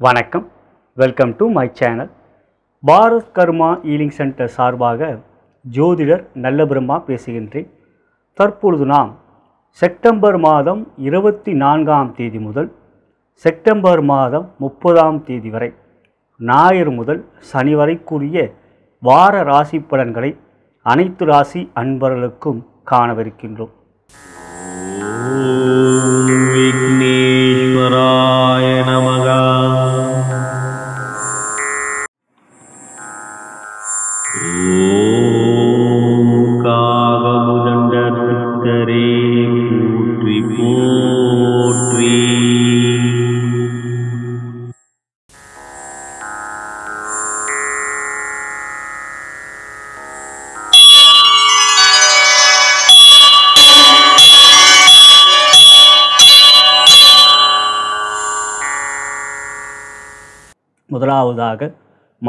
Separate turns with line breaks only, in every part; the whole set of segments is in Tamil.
வணக்கம். Welcome to my channel Bharat karma healing centre சார்பாக ஜோதிடர் நல்லபிரம்மா பேசுகின்றேன். தற்பொழுது நாம் செப்டம்பர் மாதம் இருபத்தி நான்காம் தேதி முதல் செப்டம்பர் மாதம் முப்பதாம் தேதி வரை ஞாயிறு முதல் சனி வரைக்குரிய வார ராசி பலன்களை அனைத்து ராசி அன்பர்களுக்கும் காணவிருக்கின்றோம். விக்னேஸ்வரா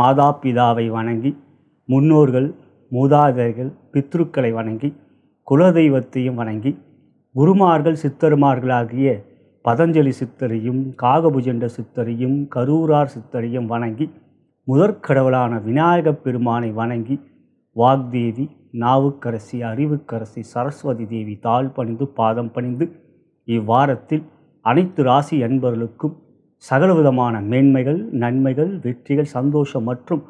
மாதா பிதாவை வணங்கி முன்னோர்கள் மூதாதையர்கள் பித்ருக்களை வணங்கி குலதெய்வத்தையும் வணங்கி குருமார்கள் சித்தருமார்களாகிய பதஞ்சலி சித்தரையும் காகபுஜண்ட சித்தரையும் கரூரார் சித்தரையும் வணங்கி முதற்கடவுளான விநாயகப் பெருமானை வணங்கி வாக்தேவி நாவுக்கரசி அறிவுக்கரசி சரஸ்வதி தேவி தாழ் பணிந்து பாதம் பணிந்து இவ்வாரத்தில் அனைத்து ராசி அன்பர்களுக்கும் சகலவிதமான மேன்மைகள் நன்மைகள் வெற்றிகள் சந்தோஷம் மற்றும்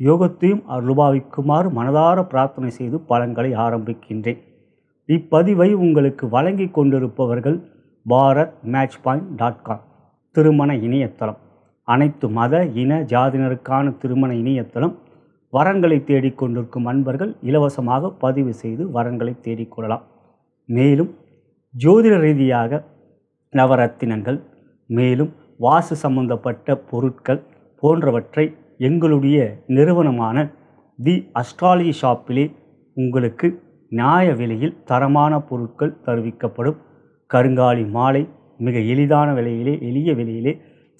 யோகத்தையும் அருபாவிக்குமாறு மனதார பிரார்த்தனை செய்து பலன்களை ஆரம்பிக்கின்றேன். இப்பதிவை உங்களுக்கு வழங்கி கொண்டிருப்பவர்கள் Bharat match point dot com திருமண இணையதளம். அனைத்து மத இன ஜாதியினருக்கான திருமண இணையதளம். வரங்களை தேடிக்கொண்டிருக்கும் அன்பர்கள் இலவசமாக பதிவு செய்து வரங்களை தேடிக்கொள்ளலாம் மேலும் ஜோதிட ரீதியாக நவரத்தினங்கள் மேலும் வாசு சம்பந்தப்பட்ட பொருட்கள் போன்றவற்றை எங்களுடைய நிறுவனமான தி அஸ்ட்ராலஜி ஷாப்பிலே உங்களுக்கு நியாய விலையில் தரமான பொருட்கள் தருவிக்கப்படும். கருங்காலி மாலை மிக எளிதான விலையிலே எளிய விலையிலே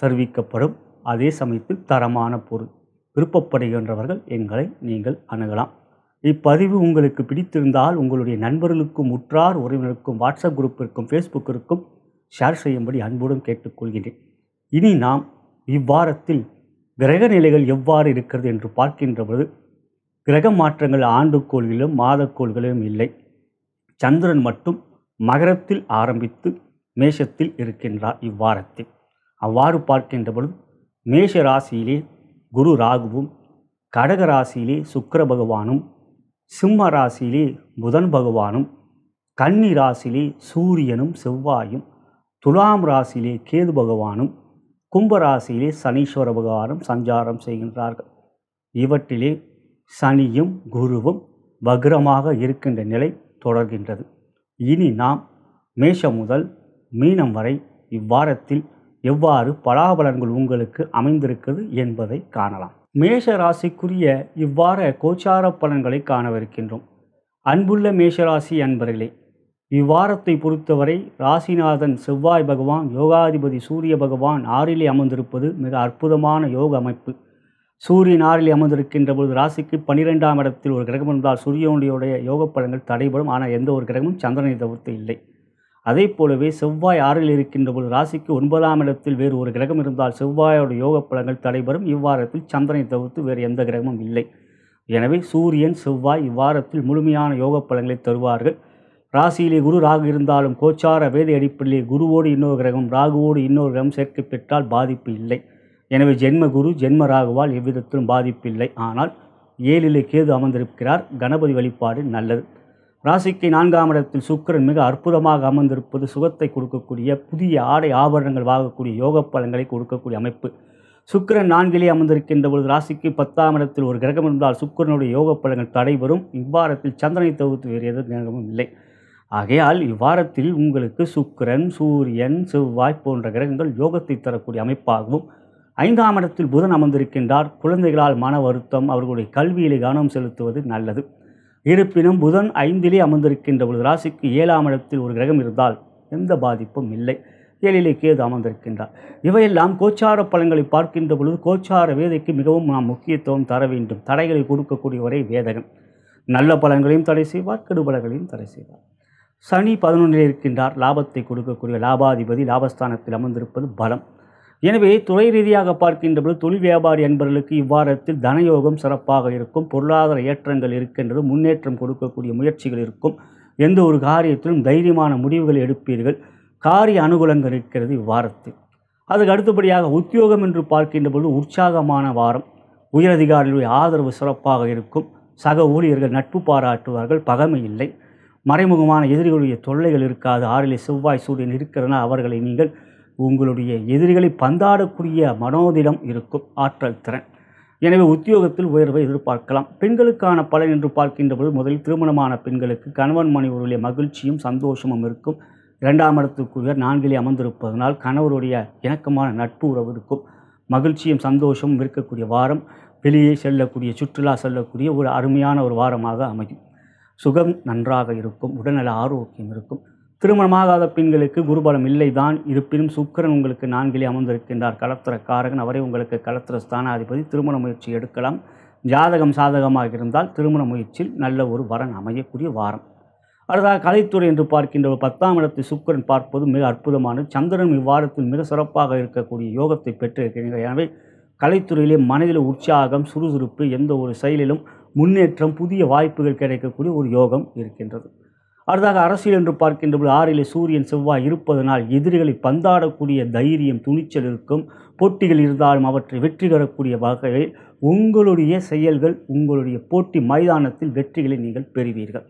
தருவிக்கப்படும். அதே சமயத்தில் தரமான பொருள். விருப்பப்படுகின்றவர்கள் எங்களை நீங்கள் அணுகலாம். இப்பதிவு உங்களுக்கு பிடித்திருந்தால் உங்களுடைய நண்பர்களுக்கும் உற்றார் உறவினருக்கும் வாட்ஸ்அப் குரூப்பிற்கும் ஃபேஸ்புக்கிற்கும் ஷேர் செய்யும்படி அன்புடன் கேட்டுக்கொள்கிறேன் இனி நாம் இவ்வாரத்தில் கிரக நிலைகள் எவ்வாறு இருக்கிறது என்று பார்க்கின்றபோது கிரக மாற்றங்கள் ஆண்டுக்கோள்களிலும் மாதக்கோள்களிலும் இல்லை. சந்திரன் மட்டும் மகரத்தில் ஆரம்பித்து மேஷத்தில் இருக்கின்றார் இவ்வாரத்தில். அவ்வாறு பார்க்கின்ற பொழுது மேஷ ராசியிலே குரு ராகுவும் கடக ராசியிலே சுக்கர பகவானும் சிம்ம ராசியிலே புதன் பகவானும் கன்னி ராசியிலே சூரியனும் செவ்வாயும் துலாம் ராசியிலே கேது பகவானும் கும்பராசியிலே சனீஸ்வர விவகாரம் சஞ்சாரம் செய்கின்றார்கள். இவற்றிலே சனியும் குருவும் வக்ரமாக இருக்கின்ற நிலை தொடர்கின்றது. இனி நாம் மேஷம் முதல் மீனம் வரை இவ்வாரத்தில் எவ்வாறு பலாபலன்கள் உங்களுக்கு அமைந்திருக்கிறது என்பதை காணலாம். மேஷ ராசிக்குரிய இவ்வார கோச்சார பலன்களை காணவிருக்கின்றோம். அன்புள்ள மேஷராசி அன்பர்களே இவ்வாரத்தை பொறுத்தவரை ராசிநாதன் செவ்வாய் பகவான் யோகாதிபதி சூரிய பகவான் ஆறிலே அமர்ந்திருப்பது மிக அற்புதமான யோக அமைப்பு. சூரியன் ஆறிலே அமர்ந்திருக்கின்ற பொழுது ராசிக்கு பன்னிரெண்டாம் இடத்தில் ஒரு கிரகம் இருந்தால் சூரியனுடைய யோக பலங்கள் தடைபடும். ஆனால் எந்த ஒரு கிரகமும் சந்திரனை தவிர்த்து இல்லை. அதே போலவே செவ்வாய் ஆறில் இருக்கின்ற பொழுது ராசிக்கு ஒன்பதாம் இடத்தில் வேறு ஒரு கிரகம் இருந்தால் செவ்வாயோட யோக பலங்கள் தடைபெறும் இவ்வாரத்தில் சந்திரனை தவிர்த்து வேறு எந்த கிரகமும் இல்லை. எனவே சூரியன் செவ்வாய் இவ்வாரத்தில் முழுமையான யோக பலங்களை தருவார்கள். ராசியிலே குரு ராகு இருந்தாலும் கோச்சார வேதி அடிப்படையிலே குருவோடு இன்னொரு கிரகம் ராகுவோடு இன்னொரு கிரகம் சேர்க்கை பெற்றால் பாதிப்பு இல்லை. எனவே ஜென்ம குரு ஜென்ம ராகுவால் எவ்விதத்திலும் பாதிப்பு இல்லை. ஆனால் ஏழிலே கேது அமர்ந்திருக்கிறார். கணபதி வழிபாடு நல்லது. ராசிக்கு நான்காம் இடத்தில் சுக்கிரன் மிக அற்புதமாக அமர்ந்திருப்பது சுகத்தை கொடுக்கக்கூடிய புதிய ஆடை ஆபரணங்கள் வாங்கக்கூடிய யோக பலன்களை கொடுக்கக்கூடிய அமைப்பு. சுக்கிரன் நான்கிலே அமர்ந்திருக்கின்ற பொழுது ராசிக்கு பத்தாம் இடத்தில் ஒரு கிரகம் இருந்தால் சுக்கிரனுடைய யோக பலங்கள் தடைபெறும். இவ்வாரத்தில் சந்திரனை தவிர்த்து வேறு எதுவும் கிரகமும் இல்லை. ஆகையால் இவ்வாரத்தில் உங்களுக்கு சுக்கிரன் சூரியன் செவ்வாய் போன்ற கிரகங்கள் யோகத்தை தரக்கூடிய அமைப்பாகவும் ஐந்தாம் இடத்தில் புதன் அமர்ந்திருக்கின்றார். குழந்தைகளால் மன வருத்தம் அவர்களுடைய கல்வியிலே கவனம் செலுத்துவது நல்லது. இருப்பினும் புதன் ஐந்திலே அமர்ந்திருக்கின்ற ஒரு ராசிக்கு ஏழாம் இடத்தில் ஒரு கிரகம் இருந்தால் எந்த பாதிப்பும் இல்லை. ஏழிலே கேது அமர்ந்திருக்கின்றார். இவையெல்லாம் கோச்சார பலன்களை பார்க்கின்ற பொழுது கோச்சார வேதைக்கு மிகவும் நாம் முக்கியத்துவம் தர வேண்டும். தடைகளை கொடுக்கக்கூடியவரை வேதகம் நல்ல பலன்களையும் தடை செய்வார் கெடுபலங்களையும் தடை செய்வார். சனி பதினொன்றில் இருக்கின்றார். லாபத்தை கொடுக்கக்கூடிய லாபாதிபதி லாபஸ்தானத்தில் அமர்ந்திருப்பது பலம். எனவே துறை ரீதியாக பார்க்கின்றபோது தொழில் வியாபாரி என்பவர்களுக்கு இவ்வாரத்தில் தனயோகம் சிறப்பாக இருக்கும். பொருளாதார ஏற்றங்கள் இருக்கின்றது. முன்னேற்றம் கொடுக்கக்கூடிய முயற்சிகள் இருக்கும். எந்த ஒரு காரியத்திலும் தைரியமான முடிவுகளை எடுப்பீர்கள். காரிய அனுகூலங்கள் இருக்கிறது இவ்வாரத்தில். அதுக்கு அடுத்தபடியாக உத்தியோகம் என்று பார்க்கின்ற பொழுது உற்சாகமான வாரம். உயரதிகாரிகளுடைய ஆதரவு சிறப்பாக இருக்கும். சக ஊழியர்கள் நட்பு பாராட்டுவார்கள். பகமை இல்லை. மறைமுகமான எதிரிகளுடைய தொல்லைகள் இருக்காது. ஆறிலே செவ்வாய் சூரியன் இருக்கிறதுனா அவர்களை நீங்கள் உங்களுடைய எதிரிகளை பந்தாடக்கூடிய மனோதிடம் இருக்கும். ஆற்றல் திறன். எனவே உத்தியோகத்தில் உயர்வை எதிர்பார்க்கலாம். பெண்களுக்கான பலன் என்று பார்க்கின்ற பொழுது முதலில் திருமணமான பெண்களுக்கு கணவன் மனைவருடைய மகிழ்ச்சியும் சந்தோஷமும் இருக்கும். இரண்டாம் இடத்துக்குரிய நான்கிலே அமர்ந்திருப்பதனால் கணவருடைய இணக்கமான நட்பு உறவு இருக்கும். மகிழ்ச்சியும் சந்தோஷமும் இருக்கக்கூடிய வாரம். வெளியே செல்லக்கூடிய சுற்றுலா செல்லக்கூடிய ஒரு அருமையான ஒரு வாரமாக அமையும். சுகம் நன்றாக இருக்கும் உடல்நல ஆரோக்கியம் இருக்கும். திருமணமாகாத பெண்களுக்கு குருபலம் இல்லை தான் இருப்பினும் சுக்கிரன் உங்களுக்கு நான்கிலே அமர்ந்திருக்கின்றார். கலத்திர காரகன் அவரே உங்களுக்கு கலத்திர ஸ்தானாதிபதி. திருமண முயற்சி எடுக்கலாம். ஜாதகம் சாதகமாக இருந்தால் திருமண முயற்சியில் நல்ல ஒரு வரன் அமையக்கூடிய வாரம். அடுத்ததாக கலைத்துறை என்று பார்க்கின்ற ஒரு பத்தாம் இடத்தை சுக்கிரன் பார்ப்பது மிக அற்புதமானது. சந்திரன் இவ்வாரத்தில் மிக சிறப்பாக இருக்கக்கூடிய யோகத்தை பெற்றிருக்கிறீர்கள் எனவே கலைத்துறையிலே மனதில் உற்சாகம் சுறுசுறுப்பு எந்த ஒரு செயலிலும் முன்னேற்றம் புதிய வாய்ப்புகள் கிடைக்கக்கூடிய ஒரு யோகம் இருக்கின்றது. அடுத்ததாக அரசியல் என்று பார்க்கின்ற பொழுது ஆறிலே சூரியன் செவ்வாய் இருப்பதனால் எதிரிகளை பந்தாடக்கூடிய தைரியம் துணிச்சல் இருக்கும். போட்டிகள் இருந்தாலும் அவற்றை வெற்றி பெறக்கூடிய வகையில் உங்களுடைய செயல்கள் உங்களுடைய போட்டி மைதானத்தில் வெற்றிகளை நீங்கள் பெறுவீர்கள்.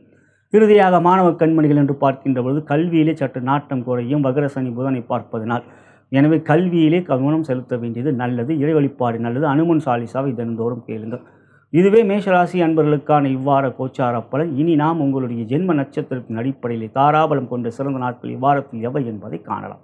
இறுதியாக மாணவ கண்மணிகள் என்று பார்க்கின்ற பொழுது கல்வியிலே சற்று நாட்டம் குறையும். வகரசனி புதனை பார்ப்பதனால் எனவே கல்வியிலே கவனம் செலுத்த வேண்டியது நல்லது. இறைவழிபாடு நல்லது. அனுமன் சாலிசாவை தினந்தோறும் கேளுங்கள். இதுவே மேஷராசி அன்பர்களுக்கான இவ்வார கோச்சார பலன். இனி நாம் உங்களுடைய ஜென்ம நட்சத்திரத்தின் அடிப்படையில் தாராபலம் கொண்ட சிறந்த நாட்கள் இவ்வாரத்தில் எவை என்பதை காணலாம்.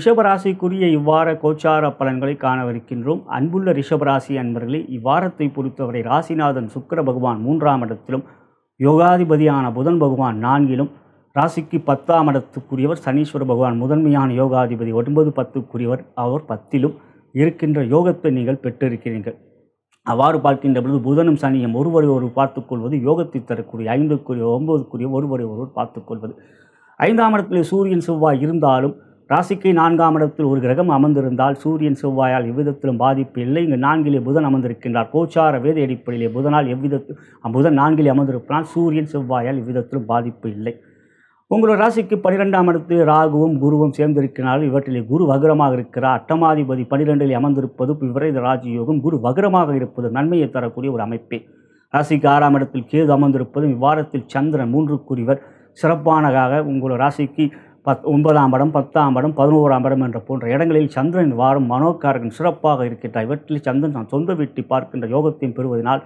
ரிஷபராசிக்குரிய இவ்வார கோச்சார பலன்களை காணவிருக்கின்றோம். அன்புள்ள ரிஷபராசி அன்பர்களே இவ்வாரத்தை பொறுத்தவரை ராசிநாதன் சுக்கிர பகவான் மூன்றாம் இடத்திலும் யோகாதிபதியான புதன் பகவான் நான்கிலும் ராசிக்கு பத்தாம் இடத்துக்குரியவர் சனீஸ்வர பகவான் முதன்மையான யோகாதிபதி ஒன்பது பத்துக்குரியவர் அவர் பத்திலும் இருக்கின்ற யோகத்தை நீங்கள் பெற்றிருக்கிறீர்கள். அவ்வாறு பார்க்கின்ற பொழுது புதனும் சனியும் ஒருவரை ஒருவர் பார்த்துக்கொள்வது யோகத்தை தரக்கூடிய ஐந்துக்குரிய ஒன்பதுக்குரிய ஒருவரை ஒருவர் பார்த்துக்கொள்வது ஐந்தாம் இடத்திலே சூரியன் செவ்வாய் இருந்தாலும் ராசிக்கு நான்காம் இடத்தில் ஒரு கிரகம் அமர்ந்திருந்தால் சூரியன் செவ்வாயால் எவ்விதத்திலும் பாதிப்பு இல்லை. இங்கு நான்கிலே புதன் அமர்ந்திருக்கின்றார். கோச்சார வேத அடிப்படையிலே புதனால் எவ்விதத்தில் புதன் நான்கிலே அமர்ந்திருப்பதால் சூரியன் செவ்வாயால் எவ்விதத்திலும் பாதிப்பு இல்லை. உங்களோட ராசிக்கு பனிரெண்டாம் இடத்தில் ராகுவும் குருவும் சேர்ந்திருக்கிறார்கள். இவற்றிலே குரு வகரமாக இருக்கிறார். அட்டமாதிபதி பனிரெண்டில் அமர்ந்திருப்பது விபரீத ராஜயோகம். குரு வகரமாக இருப்பது நன்மையை தரக்கூடிய ஒரு அமைப்பே. ராசிக்கு ஆறாம் இடத்தில் கேது அமர்ந்திருப்பதும் இவ்வாரத்தில் சந்திரன் மூன்றுக்குரியவர் சிறப்பானதாக உங்களோட ராசிக்கு பத் ஒன்பதாம் படம் பத்தாம் படம் பதினோராம் படம் என்ற போன்ற இடங்களில் சந்திரன் வாரம் மனோக்காரகன் சிறப்பாக இருக்கின்றார். இவற்றில் சந்திரன் தான் சொந்த வீட்டை பார்க்கின்ற யோகத்தையும் பெறுவதனால்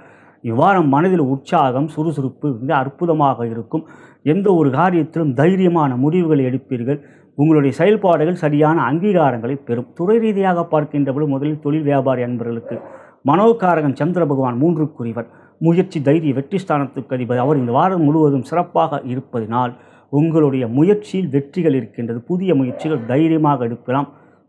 இவ்வாரம் மனதில் உற்சாகம் சுறுசுறுப்பு மிக அற்புதமாக இருக்கும். எந்த ஒரு காரியத்திலும் தைரியமான முடிவுகளை எடுப்பீர்கள். உங்களுடைய செயல்பாடுகள் சரியான அங்கீகாரங்களை பெறும். துறை ரீதியாக பார்க்கின்றபோது முதலில் தொழில் வியாபாரி அன்பர்களுக்கு மனோகாரகன் சந்திர பகவான் மூன்றுக்குரியவர் முயற்சி தைரிய வெற்றி ஸ்தானத்துக்கு அதிபதி. அவர் இந்த வாரம் முழுவதும் சிறப்பாக இருப்பதினால் உங்களுடைய முயற்சியில் வெற்றிகள் இருக்கின்றது. புதிய முயற்சிகள் தைரியமாக எடுக்கலாம்.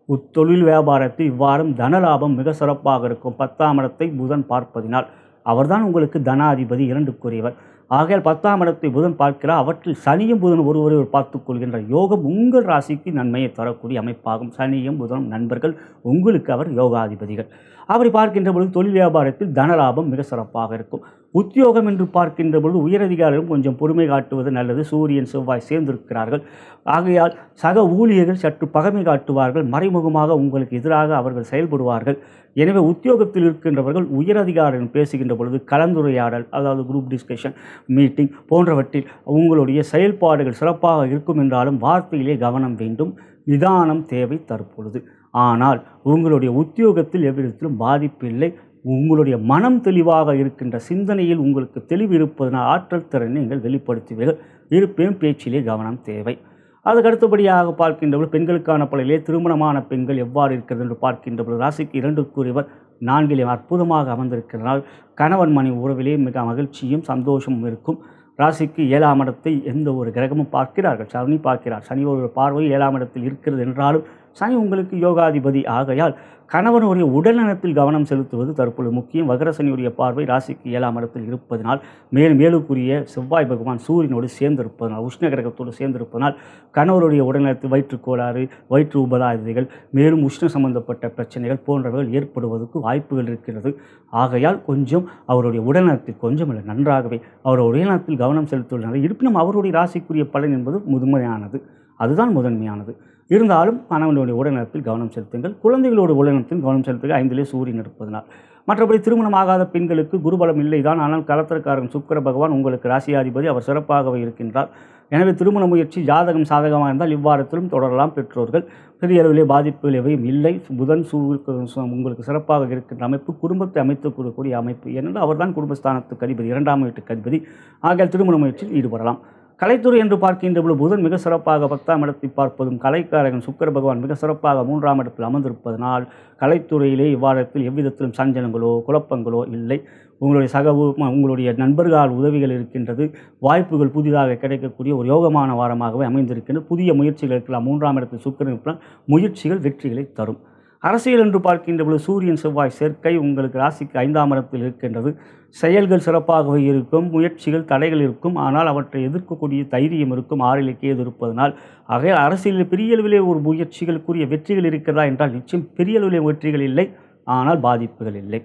உத்தொழில் வியாபாரத்தில் இவ்வாறும் தனலாபம் மிக சிறப்பாக இருக்கும். பத்தாம் இடத்தை புதன் பார்ப்பதினால் அவர்தான் உங்களுக்கு தனாதிபதி இரண்டுக்குரியவர். ஆகையால் பத்தாம் இடத்தை புதன் பார்க்கிறார். அவற்றில் சனியும் புதன் ஒருவரை ஒரு பார்த்துக் கொள்கின்ற யோகம் உங்கள் ராசிக்கு நன்மையை தரக்கூடிய அமைப்பாகும். சனியும் புதனும் நண்பர்கள் உங்களுக்கு அவர் யோகாதிபதிகள். அவரை பார்க்கின்ற பொழுது தொழில் வியாபாரத்தில் தனலாபம் மிக சிறப்பாக இருக்கும். உத்தியோகம் என்று பார்க்கின்ற பொழுது உயரதிகாரிகளும் கொஞ்சம் பொறுமை காட்டுவது நல்லது. சூரியன் செவ்வாய் சேர்ந்திருக்கிறார்கள். ஆகையால் சக ஊழியர்கள் சற்று பகைமை காட்டுவார்கள். மறைமுகமாக உங்களுக்கு எதிராக அவர்கள் செயல்படுவார்கள். எனவே உத்தியோகத்தில் இருக்கின்றவர்கள் உயரதிகாரிகள் பேசுகின்ற பொழுது கலந்துரையாடல் அதாவது குரூப் டிஸ்கஷன் மீட்டிங் போன்றவற்றில் உங்களுடைய செயல்பாடுகள் சிறப்பாக இருக்கும் என்றாலும் வார்த்தையிலே கவனம் வேண்டும். நிதானம் தேவை தற்பொழுது. ஆனால் உங்களுடைய உத்தியோகத்தில் எவ்விதத்திலும் பாதிப்பு இல்லை உங்களுடைய மனம் தெளிவாக இருக்கின்ற சிந்தனையில் உங்களுக்கு தெளிவு இருப்பதனால் ஆற்றல் திறனை நீங்கள் வெளிப்படுத்துவீர்கள். இருப்பினும் பேச்சிலே கவனம் தேவை. அதுக்கு அடுத்தபடியாக பார்க்கின்றபோது பெண்களுக்கான பலையிலே திருமணமான பெண்கள் எவ்வாறு இருக்கிறது என்று பார்க்கின்ற பொழுது ராசிக்கு இரண்டுக்குரியவர் நான்கிலே அற்புதமாக அமர்ந்திருக்கிறனால் கணவன் மணி உறவிலே மிக மகிழ்ச்சியும் சந்தோஷமும் இருக்கும். ராசிக்கு ஏழாம் இடத்தை எந்த ஒரு கிரகமும் பார்க்கிறார்கள். சனி பார்க்கிறார். சனி ஒரு பார்வை ஏழாம் இடத்தில் இருக்கிறது என்றாலும் சனி உங்களுக்கு யோகாதிபதி ஆகையால் கணவனுடைய உடல்நலத்தில் கவனம் செலுத்துவது தற்பொழுது முக்கியம். வகரசனியுடைய பார்வை ராசிக்கு ஏழாம் இடத்தில் இருப்பதனால் மேலும் மேலுக்குரிய செவ்வாய் பகவான் சூரியனோடு சேர்ந்திருப்பதனால் உஷ்ண கிரகத்தோடு சேர்ந்திருப்பதனால் கணவருடைய உடல்நலத்தில் வயிற்றுக்கோளாறு வயிற்று உபதாதைகள் மேலும் உஷ்ண சம்பந்தப்பட்ட பிரச்சனைகள் போன்றவைகள் ஏற்படுவதற்கு வாய்ப்புகள் இருக்கிறது. ஆகையால் கொஞ்சம் அவருடைய உடல்நலத்தில் கொஞ்சம் இல்லை நன்றாகவே அவருடைய உடல்நலத்தில் கவனம் செலுத்துவதனால் இருப்பினும் அவருடைய ராசிக்குரிய பலன் என்பது முதுமையானது அதுதான் முதன்மையானது. இருந்தாலும் கணவனுடைய உடல்நலத்தில் கவனம் செலுத்துங்கள். குழந்தைகளோட உடல்நலத்தில் கவனம் செலுத்துங்கள் ஐந்திலே சூரியன் இருப்பதனால் மற்றபடி திருமணம் ஆகாத பெண்களுக்கு குருபலம் இல்லை தான் ஆனால் கலத்திரக்காரன் சுக்கர பகவான் உங்களுக்கு ராசியாதிபதி. அவர் சிறப்பாகவே இருக்கின்றார். எனவே திருமண முயற்சி ஜாதகம் சாதகமாக இருந்தால் இவ்வாரத்திலும் தொடரலாம் பெற்றோர்கள். பெரிய அளவிலே பாதிப்புகள் எவையும் இல்லை. புதன் சூ உங்களுக்கு சிறப்பாக இருக்கின்ற அமைப்பு. குடும்பத்தை அமைத்துக் கொடுக்கக்கூடிய அமைப்பு. ஏனென்றால் அவர்தான் குடும்பஸ்தானத்துக்கு அதிபதி. இரண்டாம் வீட்டுக்கு அதிபதி. ஆகிய திருமண முயற்சியில் ஈடுபடலாம். கலைத்துறை என்று பார்க்கின்ற பொழுது புதன் மிக சிறப்பாக பத்தாம் இடத்தை பார்ப்பதும் கலைக்காரகன் சுக்கர பகவான் மிக சிறப்பாக மூன்றாம் இடத்தில் அமர்ந்திருப்பதனால் கலைத்துறையிலே இவ்வாரத்தில் எவ்விதத்திலும் சஞ்சலங்களோ குழப்பங்களோ இல்லை. உங்களுடைய சக உங்களுடைய நண்பர்களால் உதவிகள் இருக்கின்றது. வாய்ப்புகள் புதிதாக கிடைக்கக்கூடிய ஒரு யோகமான வாரமாகவே அமைந்திருக்கின்றது புதிய முயற்சிகள் இருக்கலாம். மூன்றாம் இடத்தில் சுக்கரன் இருக்கலாம். முயற்சிகள் வெற்றிகளை தரும். அரசியல் என்று பார்க்கின்ற பொழுது சூரியன் செவ்வாய் சேர்க்கை உங்களுக்கு ராசிக்கு ஐந்தாம் இடத்தில் இருக்கின்றது. செயல்கள் சிறப்பாகவே இருக்கும் முயற்சிகள் தடைகள் இருக்கும். ஆனால் அவற்றை எதிர்க்கக்கூடிய தைரியம் இருக்கும் ஆறிலேக்கே இருப்பதனால் ஆக அரசியலில் பெரிய அளவிலே ஒரு முயற்சிகளுக்குரிய வெற்றிகள் இருக்கிறதா என்றால் நிச்சயம் பெரிய அளவிலே வெற்றிகள் இல்லை ஆனால் பாதிப்புகள் இல்லை.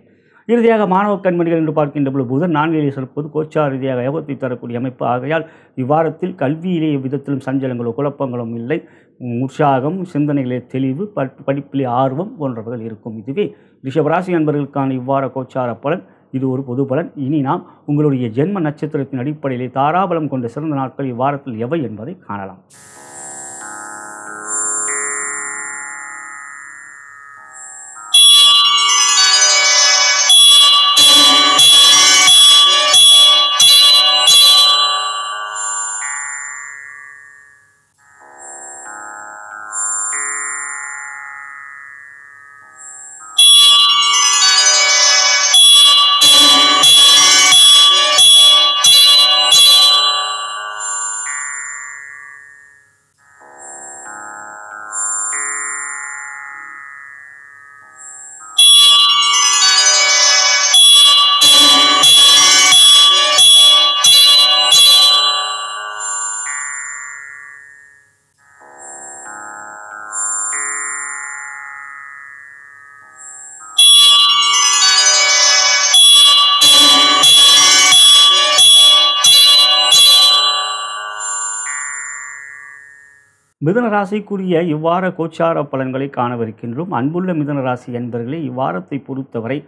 இறுதியாக மாணவ கண்மணிகள் என்று பார்க்கின்ற பொழுது புதன் நான்கிலே சிறப்பது கோச்சார் ரீதியாக யோகத்தை தரக்கூடிய அமைப்பு. ஆகையால் இவ்வாரத்தில் கல்வியிலே விதத்திலும் சஞ்சலங்களோ குழப்பங்களும் இல்லை. உற்சாகம் சிந்தனைகளே தெளிவு படிப்பிலே ஆர்வம் போன்றவர்கள் இருக்கும். இதுவே ரிஷபராசி நண்பர்களுக்கான இவ்வார கோச்சார பலன். இது ஒரு பொது பலன். இனி நாம் உங்களுடைய ஜென்ம நட்சத்திரத்தின் அடிப்படையில் தாராபலம் கொண்ட சிறந்த நாட்கள் இவ்வாரத்தில் எவை என்பதை காணலாம். மிதனராசிக்குரிய இவ்வார கோச்சார பலன்களை காணவிருக்கின்றோம். அன்புள்ள மிதன ராசி என்பர்களே இவ்வாரத்தை பொறுத்தவரை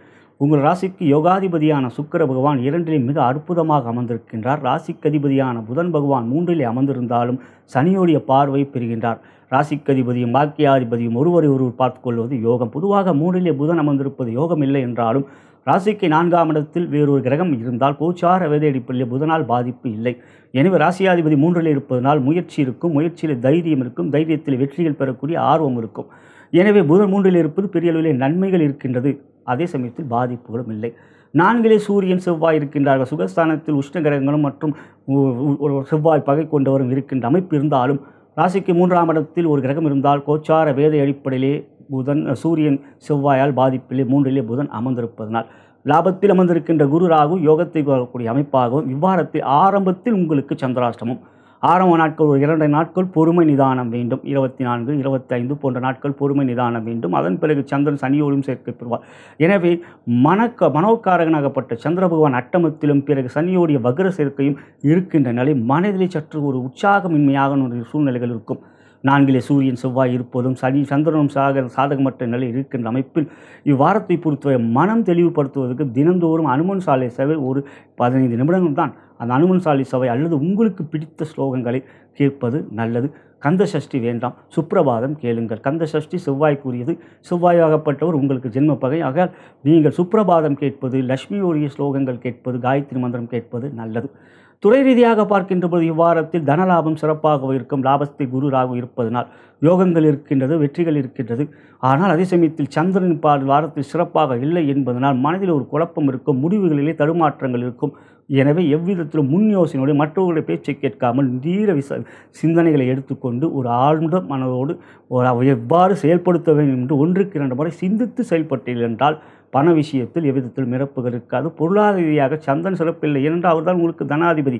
உங்கள் ராசிக்கு யோகாதிபதியான சுக்கிர பகவான் இரண்டிலே மிக அற்புதமாக அமர்ந்திருக்கின்றார். ராசிக்கு அதிபதியான புதன் பகவான் மூன்றிலே அமர்ந்திருந்தாலும் சனியோடைய பார்வை பெறுகின்றார். ராசிக்கதிபதியும் பாக்கியாதிபதியும் ஒருவரை ஒருவர் பார்த்துக்கொள்வது யோகம். பொதுவாக மூன்றிலே புதன் அமர்ந்திருப்பது யோகம் இல்லை என்றாலும் ராசிக்கு நான்காம் இடத்தில் வேறொரு கிரகம் இருந்தால் கோச்சார வேதையடிப்பிலே புதனால் பாதிப்பு இல்லை. எனவே ராசியாதிபதி மூன்றில் இருப்பதனால் முயற்சி இருக்கும் முயற்சியில் தைரியம் இருக்கும் தைரியத்தில் வெற்றிகள் பெறக்கூடிய ஆர்வம் இருக்கும். எனவே புதன் மூன்றில் இருப்பது பெரிய அளவிலே நன்மைகள் இருக்கின்றது. அதே சமயத்தில் பாதிப்புகளும் இல்லை. நான்கிலே சூரியன் செவ்வாய் இருக்கின்றார்கள். சுகஸ்தானத்தில் உஷ்ண கிரகங்களும் மற்றும் செவ்வாய் பகை கொண்டவரும் இருக்கின்ற அமைப்பு இருந்தாலும் ராசிக்கு மூன்றாம் இடத்தில் ஒரு கிரகம் இருந்தால் கோச்சார வேத அடிப்படையிலே புதன் சூரியன் செவ்வாயால் பாதிப்பிலே மூன்றிலே புதன் அமர்ந்திருப்பதனால் லாபத்தில் அமர்ந்திருக்கின்ற குரு ராகு யோகத்தை வரக்கூடிய அமைப்பாகவும் இவ்வாரத்தில் ஆரம்பத்தில் உங்களுக்கு சந்திராஷ்டமம். ஆரம்ப நாட்கள் ஒரு இரண்டு நாட்கள் பொறுமை நிதானம் வேண்டும். இருபத்தி நான்கு இருபத்தைந்து போன்ற நாட்கள் பொறுமை நிதானம் வேண்டும். அதன் பிறகு சந்திரன் சனியோடும் சேர்க்கை பெறுவார். எனவே மனக்க மனோக்காரகனாகப்பட்ட சந்திர பகவான் அட்டமத்திலும் பிறகு சனியோடைய வக்ர சேர்க்கையும் இருக்கின்ற நிலை மனதிலே சற்று ஒரு உற்சாகமின்மையாக ஒரு சூழ்நிலைகள் இருக்கும். நான்கிலே சூரியன் செவ்வாய் இருப்பதும் சனி சந்திரனும் சாக சாதகமற்ற நிலை இருக்கின்ற அமைப்பில் இவ்வாரத்தை பொறுத்தவரை மனம் தெளிவுபடுத்துவதற்கு தினந்தோறும் அனுமன் சாலை சேவை ஒரு பதினைந்து நிமிடங்கள் தான். அந்த அனுமன் சாலை சபை அல்லது உங்களுக்கு பிடித்த ஸ்லோகங்களை கேட்பது நல்லது. கந்த சஷ்டி வேண்டாம். சுப்பிரபாதம் கேளுங்கள். கந்த சஷ்டி செவ்வாய்க்குரியது. செவ்வாயாகப்பட்டவர் உங்களுக்கு ஜென்ம பகை. ஆக நீங்கள் சுப்பிரபாதம் கேட்பது லக்ஷ்மியோடைய ஸ்லோகங்கள் கேட்பது காயத்ரி மந்திரம் கேட்பது நல்லது. துறை ரீதியாக பார்க்கின்ற போது இவ்வாரத்தில் தனலாபம் சிறப்பாக இருக்கும் லாபத்தை குருராக இருப்பதனால் யோகங்கள் இருக்கின்றது வெற்றிகள் இருக்கின்றது. ஆனால் அதே சமயத்தில் சந்திரன் பால் வாரத்தில் சிறப்பாக இல்லை என்பதனால் மனதில் ஒரு குழப்பம் இருக்கும் முடிவுகளிலே தடுமாற்றங்கள் இருக்கும். எனவே எவ்விதத்திலும் முன் யோசனையோடு மற்றவர்களுடைய பேச்சை கேட்காமல் தீர விச சிந்தனைகளை எடுத்துக்கொண்டு ஒரு ஆழ்ந்த மனதோடு ஒரு எவ்வாறு செயல்படுத்த வேண்டும் என்று ஒன்றுக்கு இரண்டு முறை சிந்தித்து செயல்பட்டீர்கள் என்றால் பண விஷயத்தில் எவ்விதத்தில் மிரப்புகள் இருக்காது. பொருளாதார ரீதியாக சந்தன் சிறப்பில்லை. ஏனென்றால் அவர்தான் உங்களுக்கு தனாதிபதி.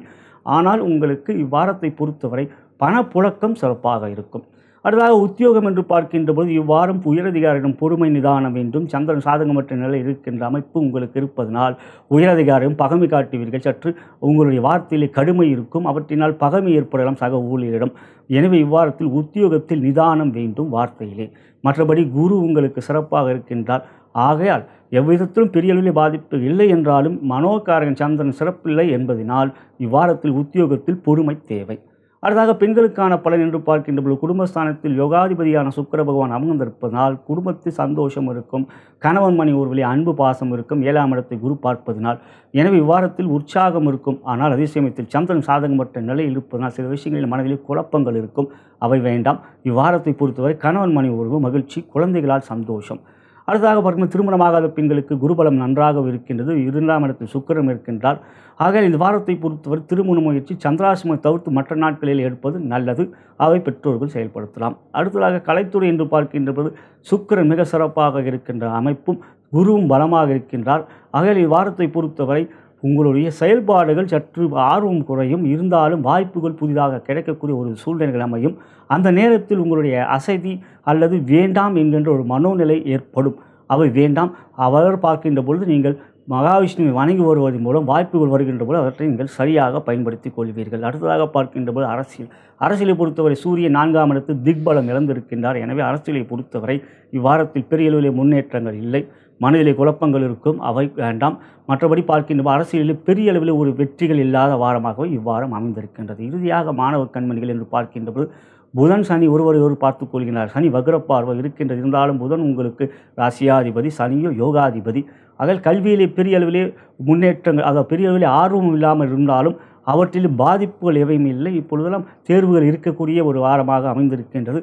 ஆனால் உங்களுக்கு இவ்வாரத்தை பொறுத்தவரை பணப்புழக்கம் சிறப்பாக இருக்கும். அடுத்ததாக உத்தியோகம் என்று பார்க்கின்ற பொழுது இவ்வாறும் உயரதிகாரிடம் பொறுமை நிதானம் வேண்டும். சந்திரன் சாதகமற்ற நிலை இருக்கின்ற அமைப்பு உங்களுக்கு இருப்பதனால் உயரதிகாரியும் பகமை காட்டுவீர்கள். சற்று உங்களுடைய வார்த்தையிலே கடுமை இருக்கும். அவற்றினால் பகமை ஏற்படலாம் சக ஊழியரிடம். எனவே இவ்வாரத்தில் உத்தியோகத்தில் நிதானம் வேண்டும் வார்த்தையிலே. மற்றபடி குரு உங்களுக்கு சிறப்பாக இருக்கின்றார். ஆகையால் எவ்விதத்திலும் பெரிய அளவில் பாதிப்பு இல்லை என்றாலும் மனோகாரகன் சந்திரன் சிறப்பில்லை என்பதனால் இவ்வாரத்தில் உத்தியோகத்தில் பொறுமை தேவை. அடுத்தாக பெண்களுக்கான பலன் என்று பார்க்கின்ற பொழுது குடும்பஸ்தானத்தில் யோகாதிபதியான சுக்கிர பகவான் அமர்ந்திருப்பதனால் குடும்பத்தில் சந்தோஷம் இருக்கும் கணவன் மணி ஒருவழி அன்பு பாசம் இருக்கும் ஏழாம் இடத்தை குரு பார்ப்பதனால். எனவே இவ்வாரத்தில் உற்சாகம் இருக்கும். ஆனால் அதே சமயத்தில் சந்திரன் சாதகமற்ற நிலையில் இருப்பதனால் சில விஷயங்களில் மனதில் குழப்பங்கள் இருக்கும். அவை வேண்டாம். இவ்வாரத்தை பொறுத்தவரை கணவன் மணி உறவு மகிழ்ச்சி குழந்தைகளால் சந்தோஷம். அடுத்ததாக பார்க்கும்போது திருமணமாகாத பெண்களுக்கு குருபலம் நன்றாக இருக்கின்றது. இரண்டாம் இடத்தில் சுக்கிரம் இருக்கின்றார். ஆக இந்த வாரத்தை பொறுத்தவரை திருமண முயற்சி சந்திராசிரமம் தவிர்த்து மற்ற நாட்களில் எடுப்பது நல்லது. அவை பெற்றோர்கள் செயல்படுத்தலாம். அடுத்ததாக கலைத்துறை என்று பார்க்கின்றபோது சுக்கரன் சுக்கிரன் மிக சிறப்பாக இருக்கின்ற அமைப்பும் குருவும் பலமாக இருக்கின்றார். ஆக இவ்வாரத்தை பொறுத்தவரை உங்களுடைய செயல்பாடுகள் சற்று ஆர்வம் குறையும். இருந்தாலும் வாய்ப்புகள் புதிதாக கிடைக்கக்கூடிய ஒரு சூழ்நிலைகள் அமையும். அந்த நேரத்தில் உங்களுடைய அசதி அல்லது வேண்டாம் என்கின்ற ஒரு மனோநிலை ஏற்படும். அவை வேண்டாம். அவர் பார்க்கின்ற பொழுது நீங்கள் மகாவிஷ்ணுவை வணங்கி வருவதன் மூலம் வாய்ப்புகள் வருகின்ற போது அவற்றை நீங்கள் சரியாக பயன்படுத்தி கொள்வீர்கள். அடுத்ததாக பார்க்கின்ற போது அரசியல். அரசியலை பொறுத்தவரை சூரிய நான்காம் இடத்து திக்பலம் இழந்திருக்கின்றார். எனவே அரசியலை பொறுத்தவரை இவ்வாரத்தில் பெரிய அளவிலே முன்னேற்றங்கள் இல்லை. மனதிலே குழப்பங்கள் இருக்கும். அவை வேண்டாம். மற்றபடி பார்க்கின்ற அரசியலில் பெரிய அளவில் ஒரு வெற்றிகள் இல்லாத வாரமாகவே இவ்வாரம் அமைந்திருக்கின்றது. இறுதியாக மாணவ கண்மணிகள் என்று பார்க்கின்ற போது புதன் சனி ஒருவரை ஒரு பார்த்துக் கொள்கிறார். சனி வக்ரப்பார்வை இருக்கின்றது. இருந்தாலும் புதன் உங்களுக்கு ராசியாதிபதி சனியோ யோகாதிபதி. அதில் கல்வியிலே பெரிய அளவிலே முன்னேற்றங்கள் அதாவது பெரிய அளவிலே ஆர்வம் இல்லாமல் இருந்தாலும் அவற்றில் பாதிப்புகள் எவையும் இல்லை. இப்பொழுதெல்லாம் தேர்வுகள் இருக்கக்கூடிய ஒரு வாரமாக அமைந்திருக்கின்றது.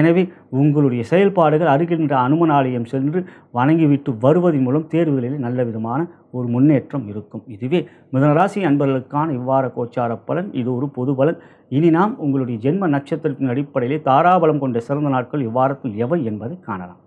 எனவே உங்களுடைய செயல்பாடுகள் அருகின்ற நின்ற அனுமனாலயம் சென்று வணங்கிவிட்டு வருவதன் மூலம் தேர்வுகளில் நல்ல விதமான ஒரு முன்னேற்றம் இருக்கும். இதுவே மிதனராசி அன்பர்களுக்கான இவ்வார கோச்சார பலன். இது ஒரு பொது பலன். இனி நாம் உங்களுடைய ஜென்ம நட்சத்திரத்தின் அடிப்படையிலே தாராபலம் கொண்ட சிறந்த நாட்கள் இவ்வாரத்தில் எவை என்பதை காணலாம்.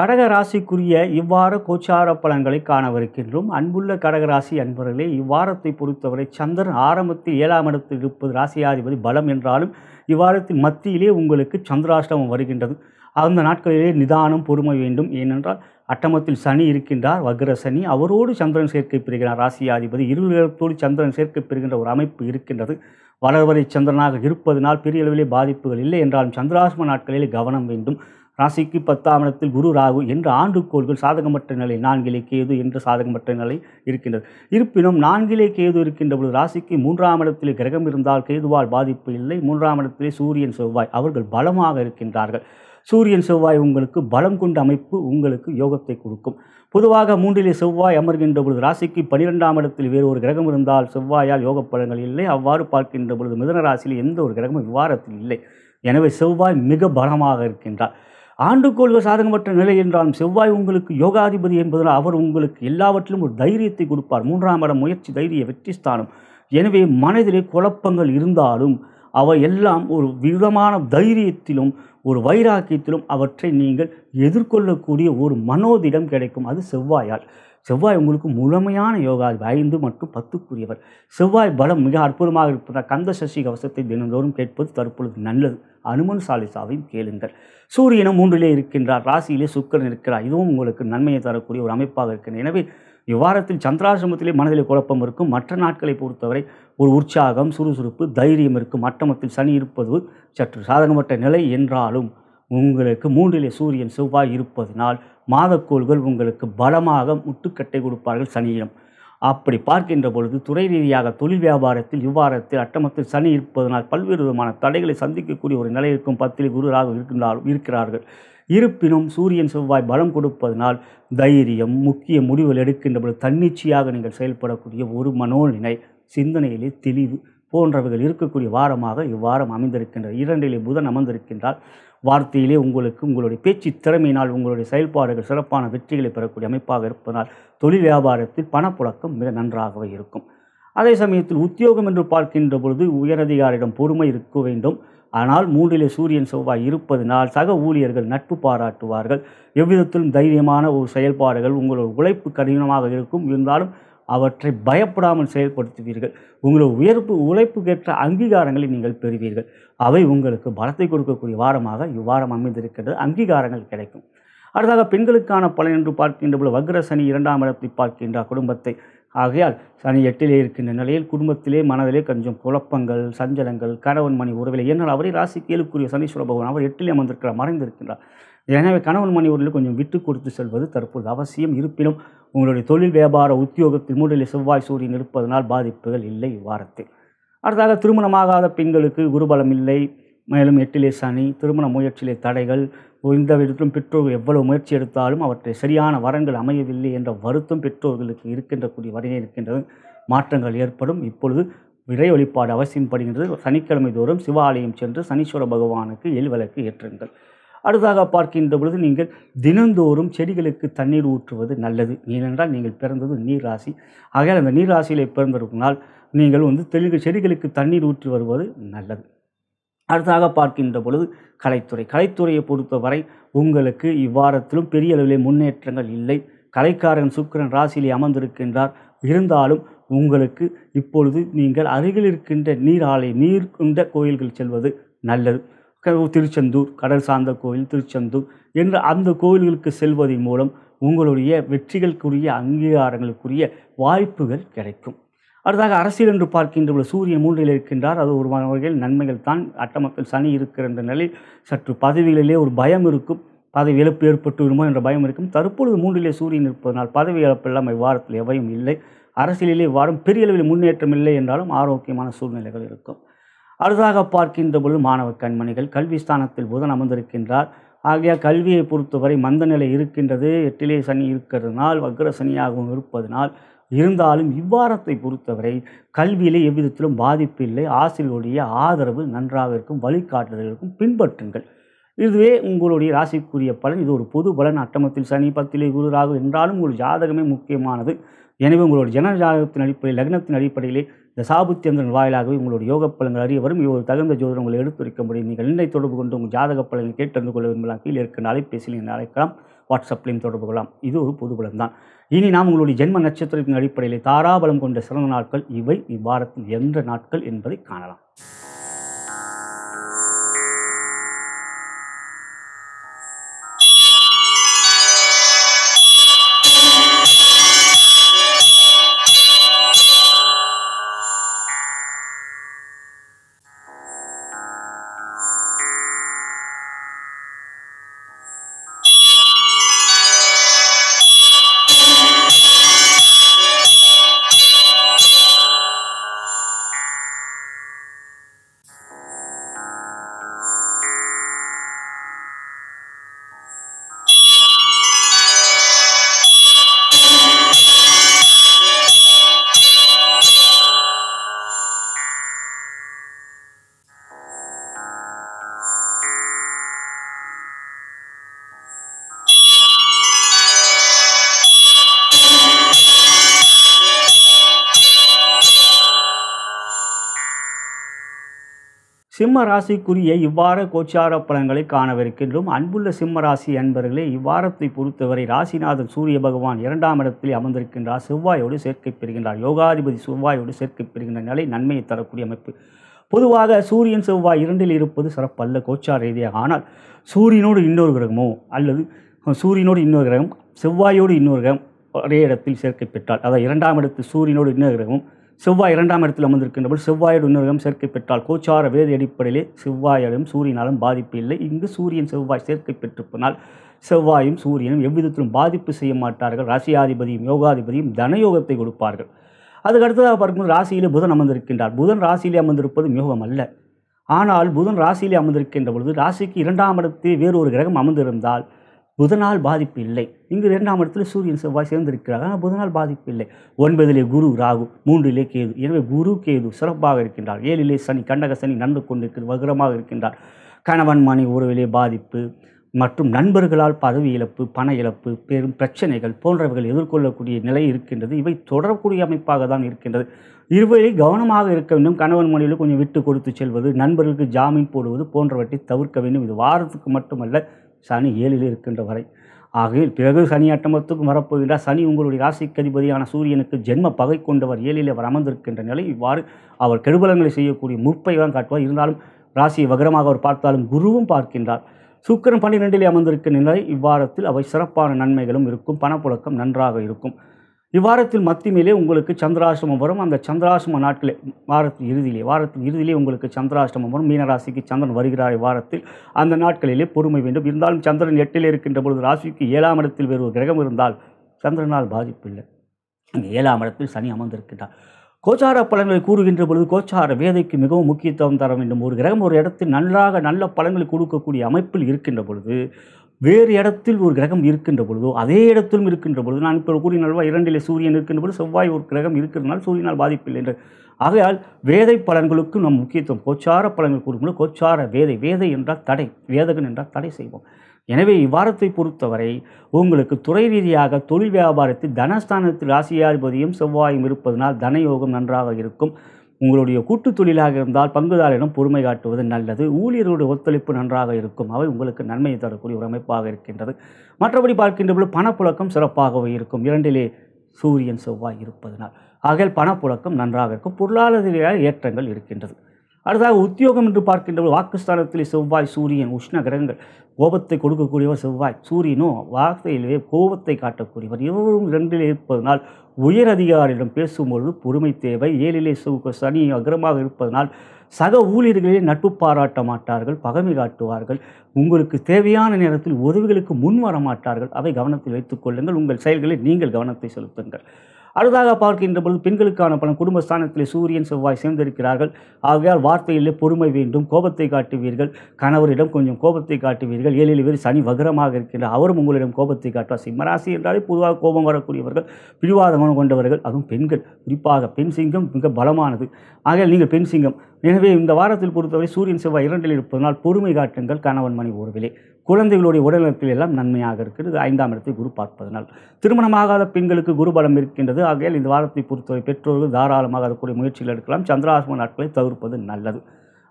கடக ராசிக்குரிய இவ்வார கோச்சார பலன்களை காணவிருக்கின்றோம். அன்புள்ள கடகராசி அன்பர்களே இவ்வாரத்தை பொறுத்தவரை சந்திரன் ஆரம்பத்தில் ஏழாம் இடத்தில் இருப்பது ராசியாதிபதி பலம் என்றாலும் இவ்வாரத்தின் மத்தியிலே உங்களுக்கு சந்திராஷ்டமம் வருகின்றது. அந்த நாட்களிலே நிதானம் பொறுமை வேண்டும். ஏனென்றால் அட்டமத்தில் சனி இருக்கின்றார் வக்ர சனி. அவரோடு சந்திரன் சேர்க்கை பெறுகிறார். ராசியாதிபதி இருவரத்தோடு சந்திரன் சேர்க்கை பெறுகின்ற ஒரு அமைப்பு இருக்கின்றது. வளர்வரை சந்திரனாக இருப்பதனால் பெரிய அளவிலே பாதிப்புகள் இல்லை என்றாலும் சந்திராசிரம நாட்களிலே கவனம் வேண்டும். ராசிக்கு பத்தாம் இடத்தில் குரு ராகு என்ற ஆண்டுகோள்கள் சாதகமற்ற நிலை நான்கிலே கேது என்ற சாதகமற்ற நிலை இருக்கின்றது. இருப்பினும் நான்கிலே கேது இருக்கின்ற பொழுது ராசிக்கு மூன்றாம் இடத்திலே கிரகம் இருந்தால் கேதுவால் பாதிப்பு இல்லை. மூன்றாம் இடத்திலே சூரியன் செவ்வாய் அவர்கள் பலமாக இருக்கின்றார்கள். சூரியன் செவ்வாய் உங்களுக்கு பலம் கொண்ட அமைப்பு உங்களுக்கு யோகத்தை கொடுக்கும். பொதுவாக மூன்றிலே செவ்வாய் அமர்கின்ற பொழுது ராசிக்கு பனிரெண்டாம் இடத்தில் வேறு ஒரு கிரகம் இருந்தால் செவ்வாயால் யோக பலங்கள் இல்லை. அவ்வாறு பார்க்கின்ற பொழுது மிதன ராசியில் எந்த ஒரு கிரகமும் விவாரத்தில் இல்லை. எனவே செவ்வாய் மிக பலமாக இருக்கின்றார். ஆண்டுகோள்கள் சாதகமற்ற நிலை என்றாலும் செவ்வாய் உங்களுக்கு யோகாதிபதி என்பதனால் அவர் உங்களுக்கு எல்லாவற்றிலும் ஒரு தைரியத்தை கொடுப்பார். மூன்றாம் இடம் முயற்சி தைரிய வெற்றி ஸ்தானம். எனவே மனதிலே குழப்பங்கள் இருந்தாலும் அவை எல்லாம் ஒரு விதமான தைரியத்திலும் ஒரு வைராக்கியத்திலும் அவற்றை நீங்கள் எதிர்கொள்ளக்கூடிய ஒரு மனோதிடம் கிடைக்கும். அது செவ்வாயால். செவ்வாய் உங்களுக்கு முழுமையான யோகாதிபதி ஐந்து மற்றும் பத்துக்குரியவர். செவ்வாய் பலம் மிக அற்புதமாக இருப்பதால் கந்த சசி கவசத்தை தினந்தோறும் கேட்பது தற்பொழுது நல்லது. அனுமன் சாலிசாவையும் கேளுங்கள். சூரியனும் மூன்றிலே இருக்கின்றார். ராசியிலே சுக்கரன் இருக்கிறார். இதுவும் உங்களுக்கு நன்மையை தரக்கூடிய ஒரு அமைப்பாக இருக்கின்றது. எனவே இவ்வாரத்தில் சந்திராசிரமத்திலே மனதிலே குழப்பம் இருக்கும். மற்ற நாட்களை பொறுத்தவரை ஒரு உற்சாகம் சுறுசுறுப்பு தைரியம் இருக்கும். மட்டமத்தில் சனி இருப்பது சற்று சாதகமற்ற நிலை என்றாலும் உங்களுக்கு மூன்றிலே சூரியன் செவ்வாய் இருப்பதனால் மாதக்கோள்கள் உங்களுக்கு பலமாக முட்டுக்கட்டை கொடுப்பார்கள் சனியிடம். அப்படி பார்க்கின்ற பொழுது துறை ரீதியாக தொழில் வியாபாரத்தில் இவ்வாரத்தில் அட்டமத்தில் சனி இருப்பதனால் பல்வேறு விதமான தடைகளை சந்திக்கக்கூடிய ஒரு நிலை இருக்கும் பத்தில் குருராக இருக்கின்றார் இருக்கிறார்கள். இருப்பினும் சூரியன் செவ்வாய் பலம் கொடுப்பதனால் தைரியம் முக்கிய முடிவுகள் எடுக்கின்ற பொழுது தன்னிச்சையாக நீங்கள் செயல்படக்கூடிய ஒரு மனோநிலை சிந்தனையிலே தெளிவு போன்றவைகள் இருக்கக்கூடிய வாரமாக இவ்வாரம் அமைந்திருக்கின்றது இரண்டிலே புதன் அமர்ந்திருக்கின்றால் வார்த்தையிலே உங்களுக்கு உங்களுடைய பேச்சு திறமையினால் உங்களுடைய செயல்பாடுகள் சிறப்பான வெற்றிகளை பெறக்கூடிய அமைப்பாக இருப்பதனால் தொழில் வியாபாரத்தில் பணப்புழக்கம் மிக நன்றாகவே இருக்கும். அதே சமயத்தில் உத்தியோகம் என்று பார்க்கின்ற பொழுது உயரதிகாரிடம் பொறுமை இருக்க வேண்டும். ஆனால் மூன்றிலே சூரியன் செவ்வாய் இருப்பதனால் சக ஊழியர்கள் நட்பு பாராட்டுவார்கள். எவ்விதத்திலும் தைரியமான ஒரு செயல்பாடுகள் உங்களோட உழைப்பு கடினமாக இருக்கும். இருந்தாலும் அவற்றை பயப்படாமல் செயல்படுத்துவீர்கள். உங்களை உயர்ப்பு உழைப்புக்கேற்ற அங்கீகாரங்களை நீங்கள் பெறுவீர்கள். அவை உங்களுக்கு பலத்தை கொடுக்கக்கூடிய வாரமாக இவ்வாரம் அமைந்திருக்கின்றது. அங்கீகாரங்கள் கிடைக்கும். அடுத்ததாக பெண்களுக்கான பலன் என்று பார்க்கின்ற போல வக்ர சனி இரண்டாம் இடத்தை பார்க்கின்ற குடும்பத்தை. ஆகையால் சனி எட்டிலே இருக்கின்ற நிலையில் குடும்பத்திலே மனதிலே கொஞ்சம் குழப்பங்கள் சஞ்சலங்கள் கணவன் மணி உறவிலே. ஏன்னால் அவரே ராசி கேளுக்குரிய சனீஸ்வர பகவான். அவர் எட்டிலே அமர்ந்திருக்கிறார் மறைந்திருக்கிறார் எனவே கணவன் மணி உறவில் கொஞ்சம் விட்டு கொடுத்து செல்வது தற்போது அவசியம் இருப்பினும் உங்களுடைய தொழில் வியாபார உத்தியோகத்தில் மூடலில் செவ்வாய் சூரியன் இருப்பதனால் பாதிப்புகள் இல்லை வாரத்தில். அடுத்ததாக திருமணமாகாத பெண்களுக்கு குருபலம் இல்லை. மேலும் எட்டிலே சனி திருமண முயற்சியிலே தடைகள். இந்த விதத்திலும் பெற்றோர்கள் எவ்வளவு முயற்சி எடுத்தாலும் அவற்றை சரியான வரங்கள் அமையவில்லை என்ற வருத்தம் பெற்றோர்களுக்கு இருக்கின்ற கூடிய வரையே இருக்கின்றது. மாற்றங்கள் ஏற்படும். இப்பொழுது விரை வழிபாடு அவசியம் படுகின்றது சனிக்கிழமை தோறும் சிவாலயம் சென்று சனீஸ்வர பகவானுக்கு எல்விளக்கு ஏற்றுங்கள். அடுத்ததாக பார்க்கின்ற பொழுது நீங்கள் தினந்தோறும் செடிகளுக்கு தண்ணீர் ஊற்றுவது நல்லது. ஏனென்றால் நீங்கள் பிறந்தது நீர் ராசி. ஆகையால் அந்த நீர் ராசியிலே பிறந்திருக்குனால் நீங்கள் வந்து தெளிவு செடிகளுக்கு தண்ணீர் ஊற்றி வருவது நல்லது. அடுத்ததாக பார்க்கின்ற பொழுது கலைத்துறை. கலைத்துறையை பொறுத்தவரை உங்களுக்கு இவ்வாரத்திலும் பெரிய அளவிலே முன்னேற்றங்கள் இல்லை. கலைக்காரன் சுக்கிரன் ராசியிலே அமர்ந்திருக்கின்றார். இருந்தாலும் உங்களுக்கு இப்பொழுது நீங்கள் அருகில் இருக்கின்ற நீர் ஆலை நீர் கொண்ட கோயில்கள் செல்வது நல்லது. திருச்செந்தூர் கடல் சார்ந்த கோயில் திருச்செந்தூர் என்று அந்த கோயில்களுக்கு செல்வதன் மூலம் உங்களுடைய வெற்றிகளுக்குரிய அங்கீகாரங்களுக்குரிய வாய்ப்புகள் கிடைக்கும். அடுத்ததாக அரசியல் என்று பார்க்கின்ற பொழுது சூரியன் மூன்றில் இருக்கின்றார். அது ஒரு வகையில் நன்மைகள் தான். அட்டமக்கள் சனி இருக்கிற நிலையில் சற்று பதவிகளிலே ஒரு பயம் இருக்கும். பதவி இழப்பு ஏற்பட்டு விடுமோ என்ற பயம் இருக்கும். தற்பொழுது மூன்றிலே சூரியன் இருப்பதனால் பதவி இழப்பெல்லாம் இவ்வாரத்தில் எவையும் இல்லை. அரசியலிலே வாரம் பெரிய அளவில் முன்னேற்றம் இல்லை என்றாலும் ஆரோக்கியமான சூழ்நிலைகள் இருக்கும். அடுத்ததாக பார்க்கின்ற பொழுது மாணவ கண்மணிகள் கல்வி ஸ்தானத்தில் புதன் அமர்ந்திருக்கின்றார். ஆகையால் கல்வியை பொறுத்தவரை மந்த நிலை இருக்கின்றது. எட்டிலே சனி இருக்கிறதுனால் வக்ர சனியாகவும் இருப்பதனால் இருந்தாலும் இவ்வாரத்தை பொறுத்தவரை கல்வியிலே எவ்விதத்திலும் பாதிப்பு இல்லை. ஆசிரியருடைய ஆதரவு நன்றாக இருக்கும். வழிகாட்டுதல்களுக்கும் பின்பற்றுங்கள். இதுவே உங்களுடைய ராசிக்குரிய பலன். இது ஒரு பொது பலன். அட்டமத்தில் சனி பத்திலே குருராக என்றாலும் உங்கள் ஜாதகமே முக்கியமானது. எனவே உங்களுடைய ஜன ஜாதகத்தின் அடிப்படையில் லக்னத்தின் அடிப்படையிலே இந்த சாபுத்தியந்திரன் வாயிலாகவே உங்களுடைய யோக பலன்கள் அறிய வரும். ஒரு தகுந்த ஜோதிடம் உங்களை எடுத்துரைக்க முடியும். நீங்கள் என்னை தொடர்பு கொண்டு உங்கள் ஜாதக பலனை கேட்டறிந்து கொள்ள விரும்பலாம் கீழே இருக்கின்ற அலைபேசியில் நீங்கள் அழைக்கலாம். வாட்ஸ்அப்லையும் தொடர்பு கொள்ளலாம். இது ஒரு பொது பலம் தான் இனி நாம் உங்களுடைய ஜென்ம நட்சத்திரத்தின் அடிப்படையில் தாராபலம் கொண்ட சிறந்த நாட்கள் இவை. இவ்வாரத்தில் எந்த நாட்கள் என்பதை காணலாம். சிம்ம ராசிக்குரிய இவ்வார கோச்சார பலன்களை காணவிருக்கின்றோம். அன்புள்ள சிம்ம ராசி அன்பர்களே இவ்வாரத்தை பொறுத்தவரை ராசிநாதன் சூரிய பகவான் இரண்டாம் இடத்தில் அமர்ந்திருக்கின்றார். செவ்வாயோடு சேர்க்கை பெறுகின்றார். யோகாதிபதி செவ்வாயோடு சேர்க்கை பெறுகின்ற நிலை நன்மையை தரக்கூடிய அமைப்பு. பொதுவாக சூரியன் செவ்வாய் இரண்டில் இருப்பது சிறப்பல்ல கோச்சார ரீதியாக. ஆனால் சூரியனோடு இன்னொரு கிரகமோ அல்லது சூரியனோடு இன்னொரு கிரகம் செவ்வாயோடு இன்னொரு கிரகம் ஒரே இடத்தில் சேர்க்கை பெற்றால் அதாவது இரண்டாம் இடத்தில் சூரியனோடு இன்னொரு கிரகமும் செவ்வாய் இரண்டாம் இடத்தில் அமர்ந்திருக்கின்றபோது செவ்வாயோடு இன்னொரு சேர்க்கை பெற்றால் கோச்சார வேதி அடிப்படையிலே செவ்வாயாலும் சூரியனாலும் பாதிப்பு இல்லை. இங்கு சூரியன் செவ்வாய் சேர்க்கை பெற்றிருப்பனால் செவ்வாயும் சூரியனும் எவ்விதத்திலும் பாதிப்பு செய்ய மாட்டார்கள். ராசியாதிபதியும் யோகாதிபதியும் தனயோகத்தை கொடுப்பார்கள். அதுக்கு அடுத்ததாக பார்க்கும்போது ராசியிலே புதன் அமர்ந்திருக்கின்றார். புதன் ராசியிலே அமர்ந்திருப்பது யோகம் அல்ல. ஆனால் புதன் ராசியிலே அமர்ந்திருக்கின்ற பொழுது ராசிக்கு இரண்டாம் இடத்தில் வேறு ஒரு கிரகம் அமர்ந்திருந்தால் புதனால் பாதிப்பு இல்லை. இங்கு இரண்டாம் இடத்துல சூரியன் செவ்வாய் சேர்ந்திருக்கிறார். ஆனால் புதனால் பாதிப்பு இல்லை. ஒன்பதிலே குரு ராகு மூன்றிலே கேது. எனவே குரு கேது சிறப்பாக இருக்கின்றார். ஏழிலே சனி கண்டக சனி நடந்து கொண்டிருக்கிறது வகுரமாக இருக்கின்றார். கணவன் மணி உறவிலே பாதிப்பு மற்றும் நண்பர்களால் பதவி இழப்பு பண இழப்பு பெரும் பிரச்சனைகள் போன்றவைகள் எதிர்கொள்ளக்கூடிய நிலை இருக்கின்றது. இவை தொடரக்கூடிய அமைப்பாக தான் இருக்கின்றது. இருவரை கவனமாக இருக்க வேண்டும். கணவன் மனைவியில் கொஞ்சம் விட்டு கொடுத்து செல்வது நண்பர்களுக்கு ஜாமீன் போடுவது போன்றவற்றை தவிர்க்க வேண்டும். இது வாரத்துக்கு மட்டுமல்ல சனி ஏழில் இருக்கின்ற வரை. ஆகையில் பிறகு சனி அட்டமத்துக்கும் வரப்போகின்றார் சனி உங்களுடைய ராசிக்கு அதிபதியான சூரியனுக்கு ஜென்ம பகை கொண்டவர் ஏழில் அவர் அமர்ந்திருக்கின்ற நிலை இவ்வாறு அவர் கெடுபலங்களை செய்யக்கூடிய முற்பை தான் காட்டுவார். இருந்தாலும் ராசியை வகரமாக அவர் பார்த்தாலும் குருவும் பார்க்கின்றார். சுக்கிரன் பன்னிரெண்டிலே அமர்ந்திருக்கின்ற நிலை இவ்வாரத்தில் அவை சிறப்பான நன்மைகளும் இருக்கும். பணப்புழக்கம் நன்றாக இருக்கும். இவ்வாரத்தில் மத்தியிலே உங்களுக்கு சந்திராசிரமம் வரும். அந்த சந்திராசிரம நாட்களே வாரத்தின் இறுதியிலே வாரத்தின் இறுதியிலே உங்களுக்கு சந்திராசிரமம் வரும். மீனராசிக்கு சந்திரன் வருகிறார் இவ்வாரத்தில். அந்த நாட்களிலே பொறுமை வேண்டும். இருந்தாலும் சந்திரன் எட்டில் இருக்கின்ற பொழுது ராசிக்கு ஏழாம் இடத்தில் வேறு ஒரு கிரகம் இருந்தால் சந்திரனால் பாதிப்பில்லை. அங்கே ஏழாம் இடத்தில் சனி அமர்ந்திருக்கின்றார். கோச்சார பலன்களை கூறுகின்ற பொழுது கோச்சார வேதைக்கு மிகவும் முக்கியத்துவம் தர வேண்டும். ஒரு கிரகம் ஒரு இடத்தில் நன்றாக நல்ல பலன்களை கொடுக்கக்கூடிய அமைப்பில் இருக்கின்ற பொழுது வேறு இடத்தில் ஒரு கிரகம் இருக்கின்ற பொழுதோ அதே இடத்திலும் இருக்கின்ற பொழுது நான் இப்போ கூறிய நல்வா இரண்டிலே சூரியன் இருக்கின்ற பொழுது செவ்வாய் ஒரு கிரகம் இருக்கிறதுனால சூரியனால் பாதிப்பில்லை என்று. ஆகையால் வேதை பலன்களுக்கு நம் முக்கியத்துவம் கோச்சார பலன்கள் கூறும்போது கோச்சார வேதை வேதை என்றால் தடை வேதகன் என்றால் தடை செய்வோம். எனவே இவ்வாரத்தை பொறுத்தவரை உங்களுக்கு துறை ரீதியாக தொழில் வியாபாரத்தில் தனஸ்தானத்தில் ராசியாதிபதியும் செவ்வாயும் இருப்பதனால் தனயோகம் நன்றாக இருக்கும். உங்களுடைய கூட்டு தொழிலாக இருந்தால் பங்குதாரிடம் பொறுமை காட்டுவது நல்லது. ஊழியர்களுடைய ஒத்துழைப்பு நன்றாக இருக்கும். அவை உங்களுக்கு நன்மையை தரக்கூடிய ஒரு அமைப்பாக இருக்கின்றது. மற்றபடி பார்க்கின்ற பொழுது பணப்புழக்கம் சிறப்பாகவே இருக்கும். இரண்டிலே சூரியன் செவ்வாய் இருப்பதனால். ஆகையால் பணப்புழக்கம் நன்றாக இருக்கும். பொருளாதார ஏற்றங்கள் இருக்கின்றது. அடுத்ததாக உத்தியோகம் என்று பார்க்கின்றபோது வாக்குஸ்தானத்தில் வாக்குஸ்தானத்திலே செவ்வாய் சூரியன் உஷ்ண கிரகங்கள். கோபத்தை கொடுக்கக்கூடியவர் செவ்வாய் சூரியனோ வார்த்தையிலே கோபத்தை காட்டக்கூடியவர். இருவரும் இரண்டில் இருப்பதனால் உயர் அதிகாரியிடம் பேசும்பொழுது பொறுமை தேவை. ஏழிலே சு- சனி அகரமாக இருப்பதனால் சக ஊழியர்களிலே நட்பு பாராட்ட மாட்டார்கள் பகமை காட்டுவார்கள். உங்களுக்கு தேவையான நேரத்தில் உதவிகளுக்கு முன் வர மாட்டார்கள் அவை கவனத்தில் வைத்துக் கொள்ளுங்கள். உங்கள் செயல்களில் நீங்கள் கவனத்தை செலுத்துங்கள். அடுத்ததாக பார்க்கின்ற பொழுது பெண்களுக்கான பலன் குடும்பஸ்தானத்திலே சூரியன் செவ்வாய் சேர்ந்திருக்கிறார்கள். ஆகையால் வார்த்தையிலே பொறுமை வேண்டும் கோபத்தை காட்டுவீர்கள். கணவரிடம் கொஞ்சம் கோபத்தை காட்டுவீர்கள். ஏழில் வேறு சனி வகரமாக இருக்கின்ற அவரும் உங்களிடம் கோபத்தை காட்டுவார். சிம்மராசி என்றாலே பொதுவாக கோபம் வரக்கூடியவர்கள் பிடிவாதமான கொண்டவர்கள் அதுவும் பெண்கள். குறிப்பாக பெண் சிங்கம் மிக பலமானது. ஆகையால் நீங்கள் பெண் சிங்கம். எனவே இந்த வாரத்தில் பொறுத்தவரை சூரியன் செவ்வாய் இரண்டில் இருப்பதனால் பொறுமை காட்டுங்கள் கணவன் மணி உறவிலே. குழந்தைகளுடைய உடல்நலத்தில் எல்லாம் நன்மையாக இருக்கிறது. ஐந்தாம் இடத்தை குரு பார்ப்பதனால். திருமணமாகாத பெண்களுக்கு குருபலம் இருக்கின்றது. ஆகையால் இந்த வாரத்தை பொறுத்தவரை பெற்றோர்கள் தாராளமாக அதற்குரிய முயற்சிகள் எடுக்கலாம். சந்திராசிரம நாட்களை தவிர்ப்பது நல்லது.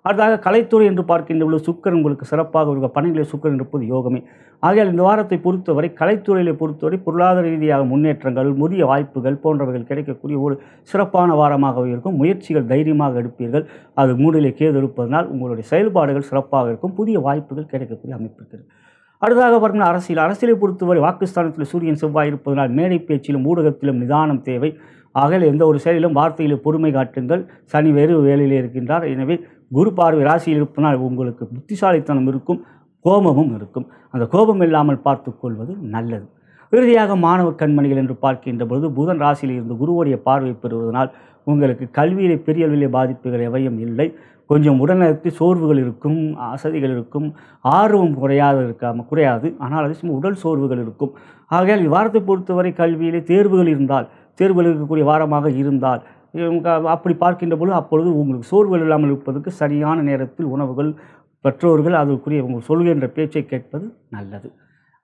அடுத்ததாக கலைத்துறை என்று பார்க்கின்ற பொழுது சுக்கர் உங்களுக்கு சிறப்பாக இருக்க பணிகளை சுக்கர் இருப்பது யோகமே. ஆகையால் இந்த வாரத்தை பொறுத்தவரை கலைத்துறையை பொறுத்தவரை பொருளாதார ரீதியாக முன்னேற்றங்கள் புதிய வாய்ப்புகள் போன்றவைகள் கிடைக்கக்கூடிய ஒரு சிறப்பான வாரமாகவே இருக்கும். முயற்சிகள் தைரியமாக எடுப்பீர்கள். அது மூடிலே கேது இருப்பதனால் உங்களுடைய செயல்பாடுகள் சிறப்பாக இருக்கும். புதிய வாய்ப்புகள் கிடைக்கக்கூடிய அமைப்பு இருக்கிறது அடுத்ததாக பார்த்தீங்கன்னா அரசியல். அரசியலை பொறுத்தவரை வாக்குஸ்தானத்தில் சூரியன் செவ்வாய் இருப்பதனால் மேடை பேச்சிலும் ஊடகத்திலும் நிதானம் தேவை. ஆகையில் எந்த ஒரு செயலிலும் வார்த்தையிலும் பொறுமை காட்டுங்கள். சனி வேறு வேலையில் இருக்கின்றார். எனவே குரு பார்வை ராசியில் இருப்பதனால் உங்களுக்கு புத்திசாலித்தனம் இருக்கும் கோபமும் இருக்கும். அந்த கோபம் இல்லாமல் பார்த்து கொள்வது நல்லது. இறுதியாக மாணவ கண்மணிகள் என்று பார்க்கின்ற பொழுது புதன் ராசியில் இருந்து குருவுடைய பார்வை பெறுவதனால் உங்களுக்கு கல்வியிலே பெரிய அளவிலே பாதிப்புகள் எவையும் இல்லை. கொஞ்சம் உடல்நலத்தில் சோர்வுகள் இருக்கும் அசதிகள் இருக்கும் ஆர்வம் குறையாது இருக்காமல் குறையாது. ஆனால் அதே சமயம் உடல் சோர்வுகள் இருக்கும். ஆகையால் இவ்வாரத்தை பொறுத்தவரை கல்வியிலே தேர்வுகள் இருந்தால் தேர்வுகள் இருக்கக்கூடிய வாரமாக இருந்தால் அப்படி பார்க்கின்ற பொழுது அப்பொழுது உங்களுக்கு சோர்வுகள் இல்லாமல் இருப்பதற்கு சரியான நேரத்தில் உணவுகள் பெற்றோர்கள் அதற்குரிய உங்கள் சொல்கின்ற பேச்சை கேட்பது நல்லது.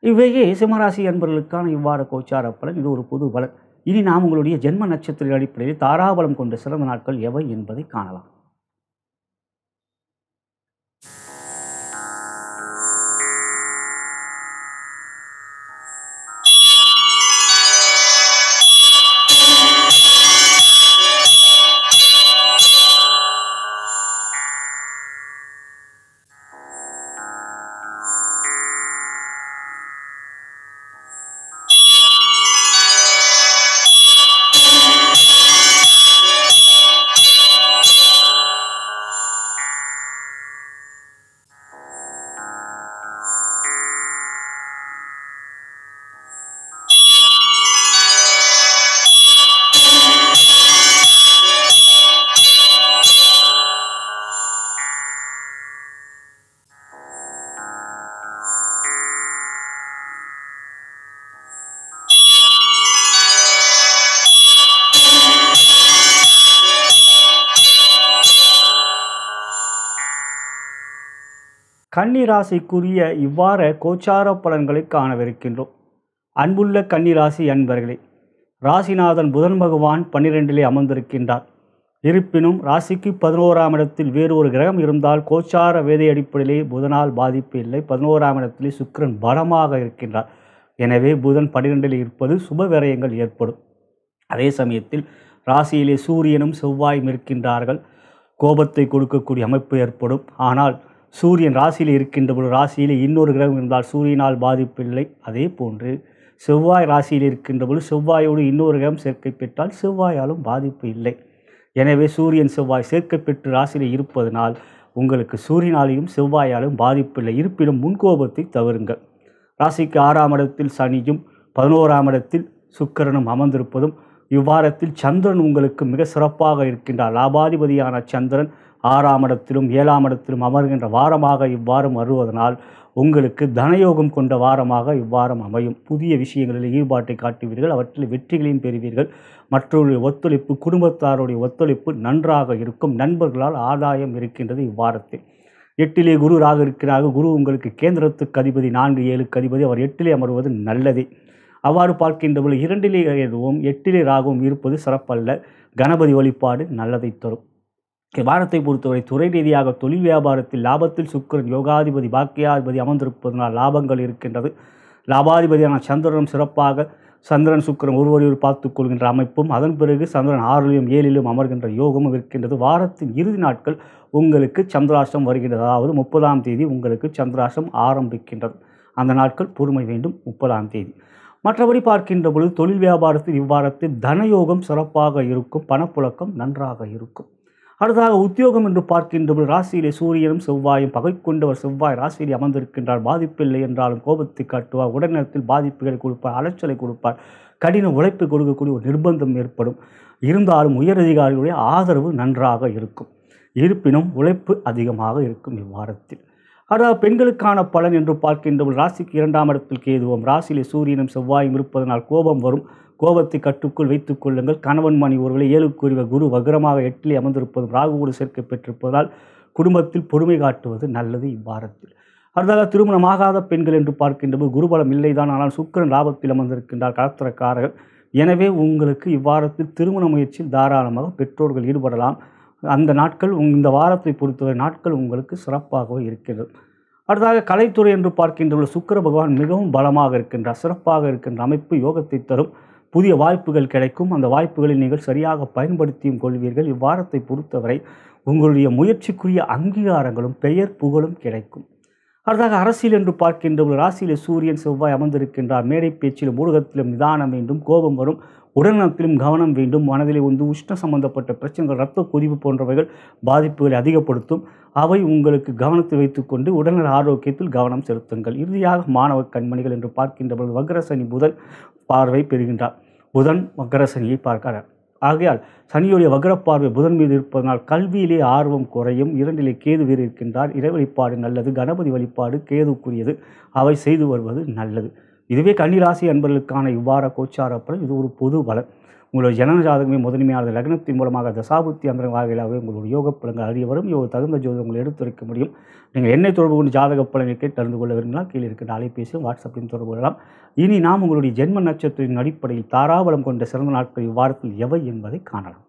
இவையே சிம்மராசி என்பவர்களுக்கான இவ்வாறு கோச்சார பலன். இது ஒரு பொது பலன். இனி நாம் உங்களுடைய ஜென்ம நட்சத்திர அடிப்படையில் தாராபலம் கொண்ட சிறந்த நாட்கள் எவை என்பதை காணலாம். கன்னிராசிக்குரிய இவ்வாற கோச்சார பலன்களை காணவிருக்கின்றோம். அன்புள்ள கன்னிராசி அன்பர்களே ராசிநாதன் புதன் பகவான் பன்னிரெண்டிலே அமர்ந்திருக்கின்றார். இருப்பினும் ராசிக்கு பதினோராம் இடத்தில் வேறு ஒரு கிரகம் இருந்தால் கோச்சார வேதை அடிப்படையிலே புதனால் பாதிப்பு இல்லை. பதினோராம் இடத்திலே சுக்கிரன் பலமாக இருக்கின்றார். எனவே புதன் பன்னிரெண்டில் இருப்பது சுப விரயங்கள் ஏற்படும். அதே சமயத்தில் ராசியிலே சூரியனும் செவ்வாயும் இருக்கின்றார்கள். கோபத்தை கொடுக்கக்கூடிய அமைப்பு ஏற்படும். ஆனால் சூரியன் ராசியில் இருக்கின்ற ஒரு ராசியில் இன்னொரு கிரகம் இருந்தால் சூரியனால் பாதிப்பில்லை அதே போன்று செவ்வாய் ராசியில் இருக்கின்ற பொழுது செவ்வாயோடு இன்னொரு கிரகம் சேர்க்கை பெற்றால் செவ்வாயாலும் பாதிப்பு இல்லை. எனவே சூரியன் செவ்வாய் சேர்க்கை பெற்று ராசியில் இருப்பதனால் உங்களுக்கு சூரியனாலையும் செவ்வாயாலும் பாதிப்பில்லை இருப்பினும் முன்கோபத்தை தவறுங்கள். ராசிக்கு ஆறாம் இடத்தில் சனியும் பதினோராம் இடத்தில் சுக்கரனும் அமர்ந்திருப்பதும் இவ்வாரத்தில் சந்திரன் உங்களுக்கு மிக சிறப்பாக இருக்கின்றார். லாபாதிபதியான சந்திரன் ஆறாம் இடத்திலும் ஏழாம் இடத்திலும் அமர்கின்ற வாரமாக இவ்வாரம் வருவதனால் உங்களுக்கு தனயோகம் கொண்ட வாரமாக இவ்வாரம் அமையும். புதிய விஷயங்களில் ஈடுபாட்டை காட்டுவீர்கள் அவற்றில் வெற்றிகளையும் பெறுவீர்கள். மற்றொரு ஒத்துழைப்பு குடும்பத்தாருடைய ஒத்துழைப்பு நன்றாக இருக்கும். நண்பர்களால் ஆதாயம் இருக்கின்றது இவ்வாரத்தில். எட்டிலே குரு ராக இருக்கிறார்கள் குரு உங்களுக்கு கேந்திரத்துக்கு அதிபதி நான்கு ஏழுக்கு அதிபதி. அவர் எட்டிலே அமர்வது நல்லதே. அவ்வாறு பார்க்கின்றபோது இரண்டிலே எதுவும் எட்டிலே ராகவும் இருப்பது சிறப்பல்ல. கணபதி வழிபாடு நல்லதை தரும். வாரத்தை பொறுத்தவரை துறை ரீதியாக தொழில் வியாபாரத்தில் லாபத்தில் சுக்கிரன் யோகாதிபதி பாக்கியாதிபதி அமர்ந்திருப்பதனால் லாபங்கள் இருக்கின்றது. லாபாதிபதியான சந்திரனும் சிறப்பாக சந்திரன் சுக்கிரன் ஒருவரையொரு பார்த்துக் கொள்கின்ற அமைப்பும் அதன் பிறகு சந்திரன் ஆறிலும் ஏழிலும் அமர்கின்ற யோகமும் இருக்கின்றது. வாரத்தின் இறுதி நாட்கள் உங்களுக்கு சந்திராஷ்டம் வருகின்றது. அதாவது முப்பதாம் தேதி உங்களுக்கு சந்திராஷ்டம் ஆரம்பிக்கின்றது. அந்த நாட்கள் பொறுமை வேண்டும் முப்பதாம் தேதி. மற்றபடி பார்க்கின்ற பொழுது தொழில் வியாபாரத்தில் இவ்வாரத்தில் தனயோகம் சிறப்பாக இருக்கும் பணப்புழக்கம் நன்றாக இருக்கும். அடுத்ததாக உத்தியோகம் என்று பார்க்கின்ற ராசியிலே சூரியனும் செவ்வாயும் பகை கொண்டவர் செவ்வாய் ராசியிலே அமர்ந்திருக்கின்றார். பாதிப்பில்லை என்றாலும் கோபத்தை காட்டுவார். உடல்நலத்தில் பாதிப்புகளை கொடுப்பார். அலைச்சலை கொடுப்பார். கடின உழைப்பு கொடுக்கக்கூடிய ஒரு நிர்பந்தம் ஏற்படும். இருந்தாலும் உயரதிகாரிகளுடைய ஆதரவு நன்றாக இருக்கும். இருப்பினும் உழைப்பு அதிகமாக இருக்கும் இவ்வாரத்தில். அதாவது பெண்களுக்கான பலன் என்று பார்க்கின்ற ராசிக்கு இரண்டாம் இடத்தில் கேதுவோம். ராசியிலே சூரியனும் செவ்வாயும் இருப்பதனால் கோபம் வரும். கோபத்தை கட்டுக்குள் வைத்துக் கொள்ளுங்கள். கணவன் மணி ஒருவரை ஏழுக்குரிய குரு வக்ரமாக எட்டிலே அமர்ந்திருப்பதும் ராகுவோடு சேர்க்கை பெற்றிருப்பதால் குடும்பத்தில் பொறுமை காட்டுவது நல்லது இவ்வாரத்தில். அடுத்ததாக திருமணமாகாத பெண்கள் என்று பார்க்கின்றபோது குருபலம் இல்லைதான் ஆனால் சுக்கிரன் லாபத்தில் அமர்ந்திருக்கின்றார் கலத்திரக்காரர்கள். எனவே உங்களுக்கு இவ்வாரத்தில் திருமண முயற்சியில் தாராளமாக பெற்றோர்கள் ஈடுபடலாம். அந்த நாட்கள் உங் இந்த வாரத்தை பொறுத்தவரை நாட்கள் உங்களுக்கு சிறப்பாகவே இருக்கிறது அடுத்ததாக கலைத்துறை என்று பார்க்கின்ற சுக்கர சுக்கிர பகவான் மிகவும் பலமாக இருக்கின்றார். சிறப்பாக இருக்கின்ற அமைப்பு யோகத்தை தரும். புதிய வாய்ப்புகள் கிடைக்கும். அந்த வாய்ப்புகளை நீங்கள் சரியாக பயன்படுத்தியும் கொள்வீர்கள். இவ்வாரத்தை பொறுத்தவரை உங்களுடைய முயற்சிக்குரிய அங்கீகாரங்களும் பெயர் புகழும் கிடைக்கும். அடுத்தாக அரசியல் என்று பார்க்கின்ற ஒரு ராசியிலே சூரியன் செவ்வாய் அமர்ந்திருக்கின்றார். மேடை பேச்சிலும் ஊடகத்திலும் நிதானம் வேண்டும் கோபம் வரும் உடல்நலத்திலும் கவனம் வேண்டும். மனதிலே வந்து உஷ்ண சம்பந்தப்பட்ட பிரச்சனைகள் ரத்த கொதிப்பு போன்றவைகள் பாதிப்புகளை அதிகப்படுத்தும். அவை உங்களுக்கு கவனத்தில் வைத்துக்கொண்டு உடல்நல ஆரோக்கியத்தில் கவனம் செலுத்துங்கள். இறுதியாக மாணவ கண்மணிகள் என்று பார்க்கின்ற பொழுது வக்ரசனி புதன் பார்வை பெறுகின்றார். புதன் வக்ரசனியை பார்க்கிறார். ஆகையால் சனியுடைய வக்ரப்பார்வை புதன் மீது இருப்பதனால் கல்வியிலே ஆர்வம் குறையும் இரண்டிலே கேது வீறு இருக்கின்றார். இறை வழிபாடு நல்லது கணபதி வழிபாடு கேதுக்குரியது அவை செய்து வருவது நல்லது. இதுவே கன்னிராசி அன்பர்களுக்கான இவ்வாற கோச்சார இது ஒரு பொது பலன். உங்களுடைய ஜனன ஜாதகமே முதன்மையானது. லக்னத்தின் மூலமாக தசாபுத்தி அந்த வாயிலாகவே உங்களுடைய யோக பலன்கள் அறிய வரும். யோக தகுந்த ஜோதி உங்களை எடுத்துரைக்க முடியும். நீங்கள் என்னை தொடர்பு கொண்டு ஜாதக பலனை கேட்டு கொள்ள விரும்பினால் கீழே இருக்கின்ற அலைபேசியும் வாட்ஸ்அப்பிலும் தொடர்பு கொள்ளலாம். இனி நாம் உங்களுடைய ஜென்ம நட்சத்திரத்தின் அடிப்படையில் தாராபலம் கொண்ட சிறந்த நாட்கள் இவ்வாரத்தில் எவை என்பதை காணலாம்.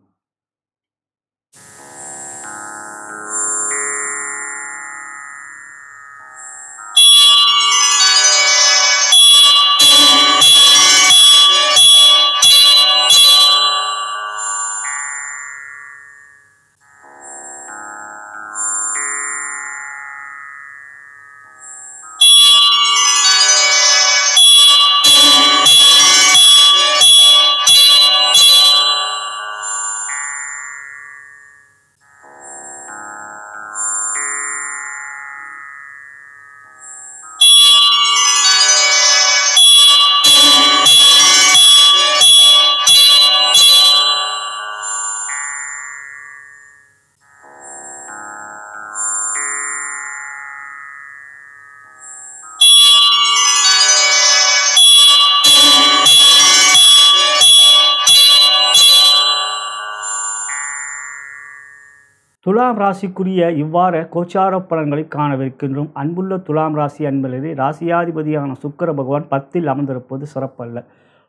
துலாம் ராசிக்குரிய இவ்வாறு கோச்சார பலன்களை காணவிருக்கின்றோம். அன்புள்ள துலாம் ராசி அன்பர்களே ராசியாதிபதியான சுக்கிர பகவான் பத்தில் அமர்ந்திருப்பது சிறப்பல்ல.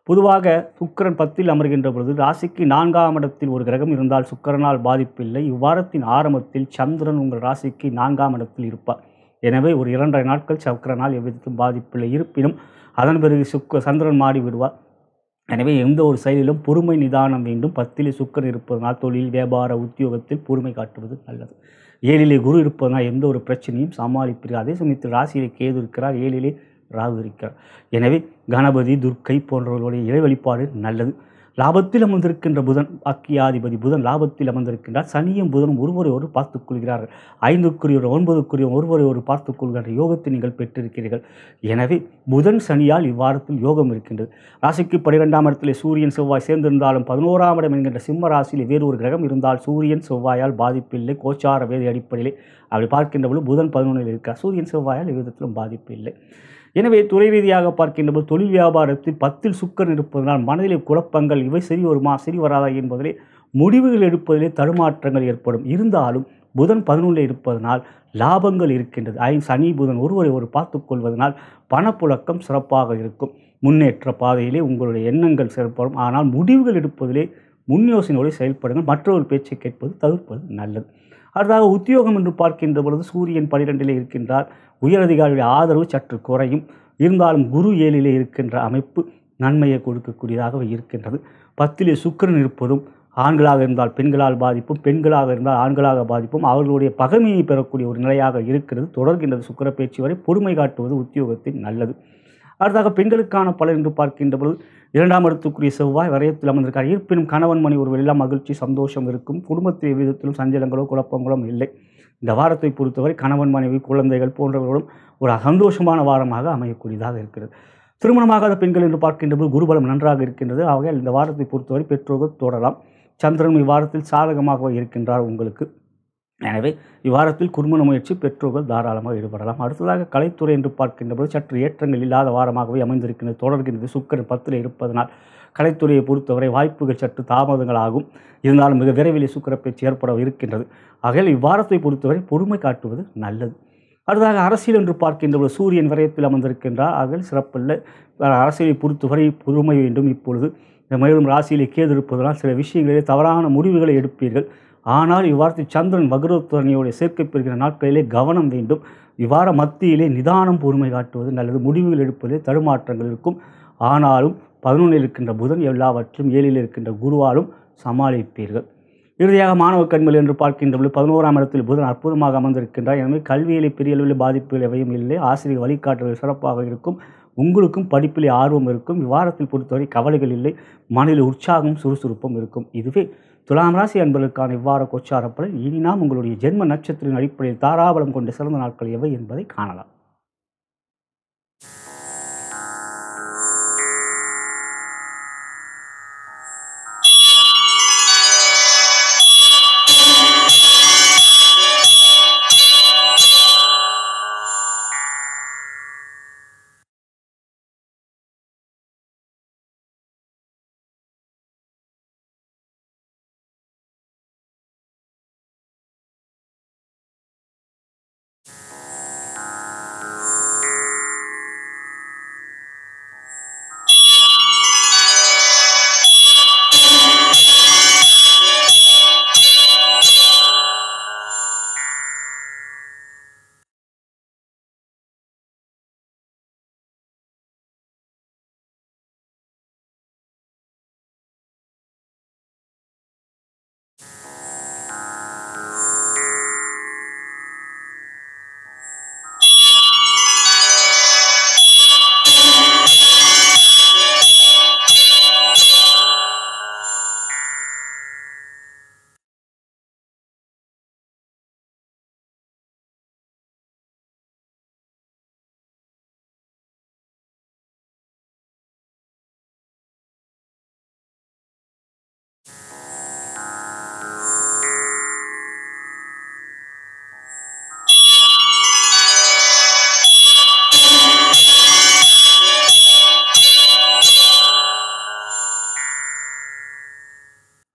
பொதுவாக சுக்கிரன் பத்தில் அமர்கின்ற பொழுது ராசிக்கு நான்காம் இடத்தில் ஒரு கிரகம் இருந்தால் சுக்கரனால் பாதிப்பில்லை. இவ்வாரத்தின் ஆரம்பத்தில் சந்திரன் உங்கள் ராசிக்கு நான்காம் இடத்தில் இருப்பார். எனவே ஒரு இரண்டரை நாட்கள் சக்கரனால் எவ்விதத்தும் பாதிப்பில்லை. இருப்பினும் அதன் பிறகு சுக்க சந்திரன் மாறி விடுவார் எனவே எந்த ஒரு செயலிலும் பொறுமை நிதானம் வேண்டும். பத்திலே சுக்கரன் இருப்பதனால் தொழில் வியாபார உத்தியோகத்தில் பொறுமை காட்டுவது நல்லது. ஏழிலே குரு இருப்பதனால் எந்த ஒரு பிரச்சனையும் சமாளிப்பீர்கள் அதே சமயத்தில் ராசியிலே கேது இருக்கிறார். ஏழிலே ராகு இருக்கிறார். எனவே கணபதி துர்க்கை போன்றவர்களுடைய இறை வழிபாடு நல்லது. லாபத்தில் அமர்ந்திருக்கின்ற புதன் அக்கியாதிபதி புதன் லாபத்தில் அமர்ந்திருக்கின்றார். சனியும் புதனும் ஒருவரை ஒரு பார்த்துக் கொள்கிறார்கள். ஐந்துக்குரியவர் ஒன்பதுக்குரிய ஒருவரை ஒரு பார்த்துக் கொள்கின்ற யோகத்தை நீங்கள் பெற்றிருக்கிறீர்கள். எனவே புதன் சனியால் இவ்வாரத்தில் யோகம் இருக்கின்றது. ராசிக்கு பனிரெண்டாம் இடத்திலே சூரியன் செவ்வாய் சேர்ந்திருந்தாலும் பதினோராம் இடம் என்கின்ற சிம்ம ராசியில் வேறு ஒரு கிரகம் இருந்தால் சூரியன் செவ்வாயால் பாதிப்பில்லை கோச்சார வேதி அடிப்படையிலே. அப்படி பார்க்கின்ற பொழுது புதன் பதினொன்றில் இருக்கார் சூரியன் செவ்வாயால் எவ்விதத்திலும் பாதிப்பு இல்லை எனவே துறை ரீதியாக பார்க்கின்ற போது தொழில் வியாபாரத்தில் பத்தில் சுக்கர் இருப்பதனால் மனதிலே குழப்பங்கள் இவை சரி வருமா சரி வராதா என்பதிலே முடிவுகள் எடுப்பதிலே தடுமாற்றங்கள் ஏற்படும். இருந்தாலும் புதன் பதினொன்றில் இருப்பதனால் லாபங்கள் இருக்கின்றது. ஐ சனி புதன் ஒருவரை ஒரு பார்த்து கொள்வதனால் பணப்புழக்கம் சிறப்பாக இருக்கும். முன்னேற்ற பாதையிலே உங்களுடைய எண்ணங்கள் செயல்படும். ஆனால் முடிவுகள் எடுப்பதிலே முன் யோசனையோடு செயல்படுங்கள். மற்றொரு பேச்சை கேட்பது தவிர்ப்பது நல்லது. அடுத்ததாக உத்தியோகம் என்று பார்க்கின்ற பொழுது சூரியன் பனிரெண்டிலே இருக்கின்றார். உயரதிகாரியுடைய ஆதரவு சற்று குறையும். இருந்தாலும் குரு ஏழிலே இருக்கின்ற அமைப்பு நன்மையை கொடுக்கக்கூடியதாக இருக்கின்றது. பத்திலே சுக்கிரன் இருப்பதும் ஆண்களாக இருந்தால் பெண்களால் பாதிப்பும் பெண்களாக இருந்தால் ஆண்களாக பாதிப்பும் அவர்களுடைய பகமையை பெறக்கூடிய ஒரு நிலையாக இருக்கிறது. தொடர்கின்றது சுக்கிர பேச்சு வரை பொறுமை காட்டுவது உத்தியோகத்தில் நல்லது. அடுத்ததாக பெண்களுக்கான பலன் என்று பார்க்கின்ற பொழுது இரண்டாம் இடத்துக்குரிய செவ்வாய் வரையத்தில் அமர்ந்திருக்கார். இருப்பினும் கணவன் மணி ஒரு வெள்ளம் மகிழ்ச்சி சந்தோஷம் இருக்கும். குடும்பத்தில் எவ்விதத்திலும் சஞ்சலங்களோ குழப்பங்களோ இல்லை. இந்த வாரத்தை பொறுத்தவரை கணவன் மனைவி குழந்தைகள் போன்றவர்களும் ஒரு சந்தோஷமான வாரமாக அமையக்கூடியதாக இருக்கிறது. திருமணமாகாத பெண்கள் என்று பார்க்கின்ற போது குருபலம் நன்றாக இருக்கின்றது. ஆகையால் இந்த வாரத்தை பொறுத்தவரை பெற்றோர்கள் தொடரலாம். சந்திரன் இவ்வாரத்தில் சாதகமாக இருக்கின்றார் உங்களுக்கு. எனவே இவ்வாரத்தில் குறுமண முயற்சி பெற்றோர்கள் தாராளமாக ஈடுபடலாம். அடுத்ததாக கலைத்துறை என்று பார்க்கின்ற போது சற்று ஏற்றங்கள் இல்லாத வாரமாகவே அமைந்திருக்கின்றது தொடர்கின்றது. சுக்கரன் பத்தில் இருப்பதனால் கலைத்துறையை பொறுத்தவரை வாய்ப்புகள் சற்று தாமதங்கள் ஆகும் இருந்தாலும் மிக விரைவில் சுக்கர ஏற்பட இருக்கின்றது. ஆகையால் இவ்வாரத்தை பொறுத்தவரை பொறுமை காட்டுவது நல்லது. அடுத்ததாக அரசியல் என்று பார்க்கின்ற போது சூரியன் விரயத்தில் அமர்ந்திருக்கின்றார். ஆகையால் சிறப்பில்லை. அரசியலை பொறுத்தவரை பொறுமை வேண்டும் இப்பொழுது. மேலும் ராசியிலே கேது இருப்பதனால் சில விஷயங்களிலே தவறான முடிவுகளை எடுப்பீர்கள். ஆனால் இவ்வாரத்தில் சந்திரன் வக்ரோத்தரணியோட சேர்க்கை பெறுகிற நாட்களிலே கவனம் வேண்டும். இவ்வார மத்தியிலே நிதானம் பொறுமை காட்டுவது நல்லது. முடிவுகள் எடுப்பதிலே தடுமாற்றங்கள் இருக்கும். ஆனாலும் பதினொன்றில் இருக்கின்ற புதன் எல்லாவற்றும் ஏழில் இருக்கின்ற குருவாலும் சமாளிப்பீர்கள். இறுதியாக மாணவ கண்கள் என்று பார்க்கின்ற பொழுது பதினோராம் இடத்தில் புதன் அற்புதமாக அமர்ந்திருக்கின்றார். எனவே கல்வியிலே பெரிய அளவில் பாதிப்புகள் எவையும் இல்லை. ஆசிரியர் வழிகாட்டுதல் சிறப்பாக இருக்கும். உங்களுக்கும் படிப்பிலே ஆர்வம் இருக்கும். விவாரத்தில் பொறுத்தவரை கவலைகள் இல்லை. மனதில் உற்சாகம் சுறுசுறுப்பும் இருக்கும். இதுவே துலாம் ராசி அன்பர்களுக்கான இவ்வாறு கோச்சார இனி நாம் உங்களுடைய ஜென்ம நட்சத்திரின் அடிப்படையில் தாராபலம் கொண்ட சிறந்த நாட்கள் எவை என்பதை காணலாம்.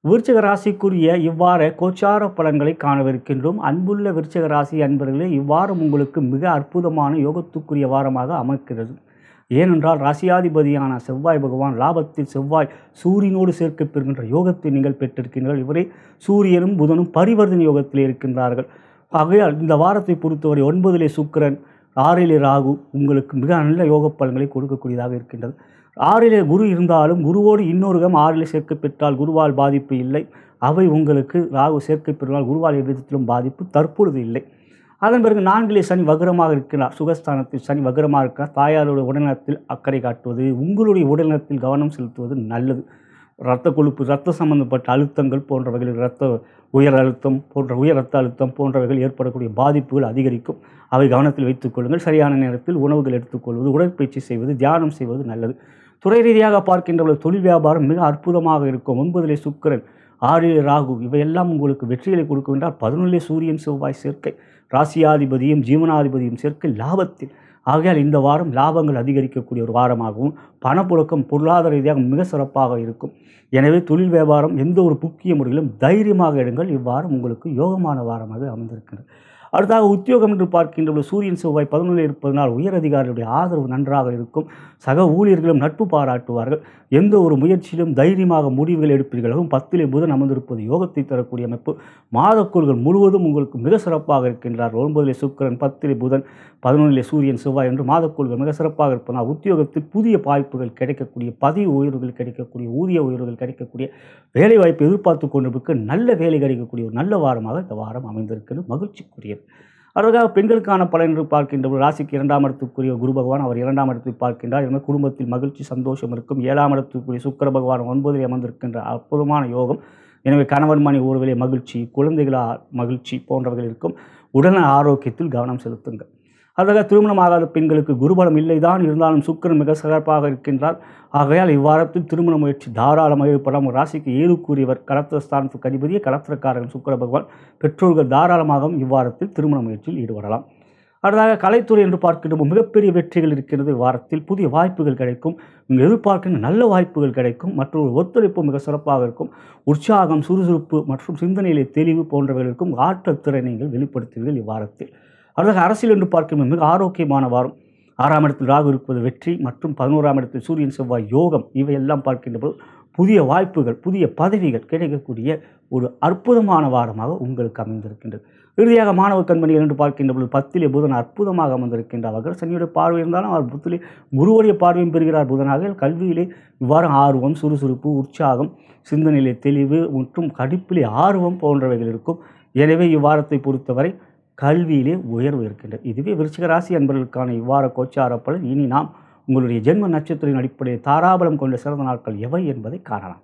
விருச்சிக ராசிக்குரிய இவ்வாறு கோச்சார பலன்களை காணவிருக்கின்றோம். அன்புள்ள விருச்சிக ராசி அன்பர்களே இவ்வாரம் உங்களுக்கு மிக அற்புதமான யோகத்துக்குரிய வாரமாக அமைக்கிறது. ஏனென்றால் ராசியாதிபதியான செவ்வாய் பகவான் லாபத்தில் செவ்வாய் சூரியனோடு சேர்க்கப் பெறுகின்ற யோகத்தை நீங்கள் பெற்றிருக்கின்றீர்கள் இவரே சூரியனும் புதனும் பரிவர்த்தனை யோகத்தில் இருக்கின்றார்கள். ஆகையால் இந்த வாரத்தை பொறுத்தவரை ஒன்பதிலே சுக்கிரன் ஆறிலே ராகு உங்களுக்கு மிக நல்ல யோக பலன்களை கொடுக்கக்கூடியதாக இருக்கின்றது. ஆறிலே குரு இருந்தாலும் குருவோடு இன்னொரு கம் ஆறிலே சேர்க்கை பெற்றால் குருவால் பாதிப்பு இல்லை. அவை உங்களுக்கு ராகு சேர்க்கை பெறுவால் குருவால் எவ்விதத்திலும் பாதிப்பு தற்பொழுது இல்லை. அதன் பிறகு நான்கிலே சனி வகரமாக இருக்கிறார். சுகஸ்தானத்தில் சனி வகரமாக இருக்கிறார். தாயாருடைய உடல்நலத்தில் அக்கறை காட்டுவது உங்களுடைய உடல்நலத்தில் கவனம் செலுத்துவது நல்லது. இரத்த கொழுப்பு இரத்த சம்பந்தப்பட்ட அழுத்தங்கள் போன்றவைகள் இரத்த உயர் அழுத்தம் போன்ற உயர் இரத்த அழுத்தம் போன்றவைகள் ஏற்படக்கூடிய பாதிப்புகள் அதிகரிக்கும். அவை கவனத்தில் வைத்துக் கொள்ளுங்கள். சரியான நேரத்தில் உணவுகள் எடுத்துக்கொள்வது உடற்பயிற்சி செய்வது தியானம் செய்வது நல்லது. துறை ரீதியாக பார்க்கின்ற தொழில் வியாபாரம் மிக அற்புதமாக இருக்கும். ஒன்பதிலே சுக்கிரன் ஆறிலே ராகு இவையெல்லாம் உங்களுக்கு வெற்றிகளை கொடுக்கும் என்றால் பதினொன்றிலே சூரியன் செவ்வாய் சேர்க்கை ராசியாதிபதியும் ஜீவனாதிபதியும் சேர்க்கை லாபத்தில். ஆகையால் இந்த வாரம் லாபங்கள் அதிகரிக்கக்கூடிய ஒரு வாரமாகவும் பணப்புழக்கம் பொருளாதார ரீதியாக மிக சிறப்பாக இருக்கும். எனவே தொழில் வியாபாரம் எந்த ஒரு முக்கிய முறையிலும் தைரியமாக எடுங்கள். இவ்வாரம் உங்களுக்கு யோகமான வாரமாக அமைந்திருக்கிறது அடுத்தாக உத்தியோகம் என்று பார்க்கின்ற பொழுது சூரியன் செவ்வாய் பதினொன்று இருப்பதனால் உயர் அதிகாரிகளுடைய ஆதரவு நன்றாக இருக்கும். சக ஊழியர்களும் நட்பு பாராட்டுவார்கள். எந்த ஒரு முயற்சியிலும் தைரியமாக முடிவுகள் எடுப்பீர்களும் பத்திலே புதன் அமர்ந்திருப்பது யோகத்தை தரக்கூடிய அமைப்பு. மாதக்கோள்கள் முழுவதும் உங்களுக்கு மிக சிறப்பாக இருக்கின்றார் ஒன்பதிலே சுக்கிரன் பத்திலே புதன். பதினொன்றிலே சூரியன் செவ்வாய் என்று மாதக்கோள்கள் மிக சிறப்பாக இருப்பதனால் உத்தியோகத்தில் புதிய வாய்ப்புகள் கிடைக்கக்கூடிய பதவி உயர்வுகள் கிடைக்கக்கூடிய ஊதிய உயர்வுகள் கிடைக்கக்கூடிய வேலை வாய்ப்பு எதிர்பார்த்து கொண்டிருக்க நல்ல வேலை கிடைக்கக்கூடிய ஒரு நல்ல வாரமாக இந்த வாரம் அமைந்திருக்கிறது. மகிழ்ச்சிக்குரியது. அதற்காக பெண்களுக்கான பலன் என்று பார்க்கின்ற ராசிக்கு இரண்டாம் இடத்துக்குரிய குரு பகவான் அவர் இரண்டாம் இடத்தில் பார்க்கின்றார். எனவே குடும்பத்தில் மகிழ்ச்சி சந்தோஷம் இருக்கும். ஏழாம் இடத்துக்குரிய சுக்கர பகவான் ஒன்பதில் அமர்ந்திருக்கின்ற அற்புதமான யோகம். எனவே கணவன் மணி ஒருவேளை மகிழ்ச்சி குழந்தைகளா மகிழ்ச்சி போன்றவைகள் இருக்கும். உடல் ஆரோக்கியத்தில் கவனம் செலுத்துங்கள். அதாக திருமணமாகாத பெண்களுக்கு குருபலம் இல்லைதான் இருந்தாலும் சுக்கிரன் மிக சிறப்பாக இருக்கின்றார். ஆகையால் இவ்வாரத்தில் திருமண முயற்சி தாராளமாக ஏற்படலாம். ராசிக்கு ஏழுக்குரியவர் கலத்திர ஸ்தானத்துக்கு அதிபதியே கலத்திரக்காரகன் சுக்கிர பகவான். பெற்றோர்கள் தாராளமாகவும் இவ்வாரத்தில் திருமண முயற்சியில் ஈடுபடலாம். அடுத்ததாக கலைத்துறை என்று பார்க்கின்ற மிகப்பெரிய வெற்றிகள் இருக்கிறது வாரத்தில் புதிய வாய்ப்புகள் கிடைக்கும். நீங்கள் எதிர்பார்க்கின்ற நல்ல வாய்ப்புகள் கிடைக்கும். மற்றொரு ஒத்துழைப்பு மிக சிறப்பாக இருக்கும். உற்சாகம் சுறுசுறுப்பு மற்றும் சிந்தனையிலே தெளிவு போன்றவைகளுக்கும் ஆற்றல் திறனை நீங்கள் வெளிப்படுத்துவீர்கள் இவ்வாரத்தில். அடுத்த அரசியல் என்று பார்க்கும் மிக ஆரோக்கியமான வாரம். ஆறாம் இடத்தில் ராகு இருப்பது வெற்றி மற்றும் பதினோராம் இடத்தில் சூரியன் செவ்வாய் யோகம் இவையெல்லாம் பார்க்கின்ற போது புதிய வாய்ப்புகள் புதிய பதவிகள் கிடைக்கக்கூடிய ஒரு அற்புதமான வாரமாக உங்களுக்கு அமைந்திருக்கின்றது. இறுதியாக மாணவ கண்மணிகள் என்று பார்க்கின்ற பொழுது பத்திலே புதன் அற்புதமாக அமர்ந்திருக்கின்றார் அவர் சனியுடைய பார்வை இருந்தாலும் அவர் புத்திலே குருவுடைய பார்வையும் பெறுகிறார். புதனாக கல்வியிலே இவ்வாறு ஆர்வம் சுறுசுறுப்பு உற்சாகம் சிந்தனையிலே தெளிவு மற்றும் கடிப்பிலே ஆர்வம் போன்றவைகள் இருக்கும். எனவே இவ்வாரத்தை பொறுத்தவரை கல்வியிலே உயர்வு இருக்கின்றது இதுவே விருச்சிக ராசி அன்பர்களுக்கான இவ்வாறு கோச்சார பலன். இனி நாம் உங்களுடைய ஜென்ம நட்சத்திரின் அடிப்படையில் தாராபலம் கொண்ட சிறந்த நாட்கள் எவை என்பதை காணலாம்.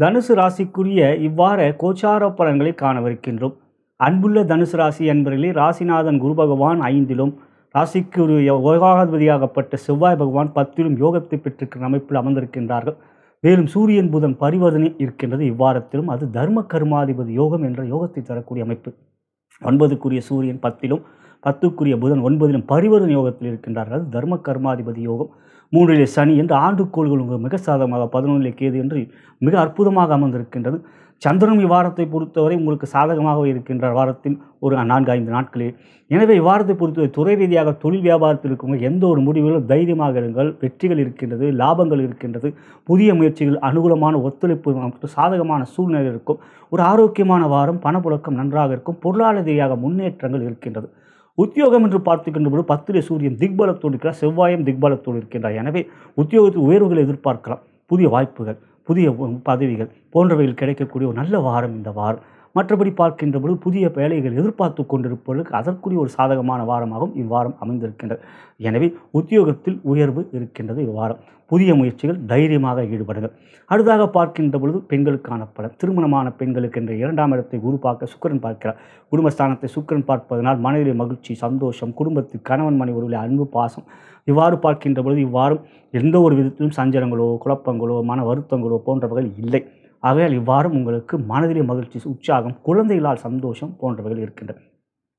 தனுசு ராசிக்குரிய இவ்வாறு கோச்சார பலன்களை காணவிருக்கின்றோம். அன்புள்ள தனுசு ராசி என்பவர்களே ராசிநாதன் குரு பகவான் ஐந்திலும் ராசிக்குரிய யோகாதிபதியாகப்பட்ட செவ்வாய் பகவான் பத்திலும் யோகத்தை பெற்றிருக்கிற அமைப்பில் அமர்ந்திருக்கின்றார்கள். மேலும் சூரியன் புதன் பரிவர்த்தனை இருக்கின்றது. இவ்வாரத்திலும் அது தர்ம கர்மாதிபதி யோகம் என்ற யோகத்தை தரக்கூடிய அமைப்பு. ஒன்பதுக்குரிய சூரியன் பத்திலும் பத்துக்குரிய புதன் ஒன்பதிலும் பரிவர்த்தனை யோகத்தில் இருக்கின்றார்கள். அது தர்ம கர்மாதிபதி யோகம். மூன்றிலே சனி என்று ஆண்டுக்கோள்கள் உங்களுக்கு மிக சாதகமாக பதினொன்றிலே கேது என்று மிக அற்புதமாக அமர்ந்திருக்கின்றது. சந்திரன் இவ்வாரத்தை பொறுத்தவரை உங்களுக்கு சாதகமாக இருக்கின்ற வாரத்தின் ஒரு நான்கு ஐந்து நாட்களே. எனவே இவ்வாரத்தை பொறுத்தவரை துறை ரீதியாக தொழில் வியாபாரத்தில் இருக்கவங்க எந்த ஒரு முடிவிலும் தைரியமாக இருங்கள். வெற்றிகள் இருக்கின்றது லாபங்கள் இருக்கின்றது. புதிய முயற்சிகள் அனுகூலமான ஒத்துழைப்பு மற்றும் சாதகமான சூழ்நிலை இருக்கும். ஒரு ஆரோக்கியமான வாரம் பணப்புழக்கம் நன்றாக இருக்கும். பொருளாதார ரீதியாக முன்னேற்றங்கள் இருக்கின்றது. உத்தியோகம் என்று பார்த்துக்கின்ற பொழுது பத்திரை சூரியன் திக்பலத்தோடு இருக்கிறார் செவ்வாயம் திக்பலத்தோடு இருக்கின்றார். எனவே உத்தியோகத்தில் உயர்வுகளை எதிர்பார்க்கலாம். புதிய வாய்ப்புகள் புதிய பதவிகள் போன்றவைகள் கிடைக்கக்கூடிய ஒரு நல்ல வாரம் இந்த வாரம். மற்றபடி பார்க்கின்ற பொழுது புதிய வேலைகள் எதிர்பார்த்து கொண்டிருப்பவர்களுக்கு அதற்குரிய ஒரு சாதகமான வாரமாகவும் இவ்வாரம் அமைந்திருக்கின்றது. எனவே உத்தியோகத்தில் உயர்வு இருக்கின்றது இவ்வாரம். புதிய முயற்சிகள் தைரியமாக ஈடுபடுங்கள். அடுத்ததாக பார்க்கின்ற பொழுது பெண்களுக்கான பலன். திருமணமான பெண்களுக்கு என்ற இரண்டாம் இடத்தை குரு பார்க்க சுக்கிரன் பார்க்கிறார். குடும்பஸ்தானத்தை சுக்கிரன் பார்ப்பதனால் மனதிலே மகிழ்ச்சி சந்தோஷம் குடும்பத்தில் கணவன் மனை உறவிலே அன்பு பாசம் இவ்வாறு பார்க்கின்ற பொழுது இவ்வாறும் எந்த ஒரு விதத்திலும் சஞ்சலங்களோ குழப்பங்களோ மன வருத்தங்களோ போன்றவைகள் இல்லை. ஆகையால் இவ்வாறும் உங்களுக்கு மனதிலே மகிழ்ச்சி உற்சாகம் குழந்தைகளால் சந்தோஷம் போன்றவைகள் இருக்கின்றன.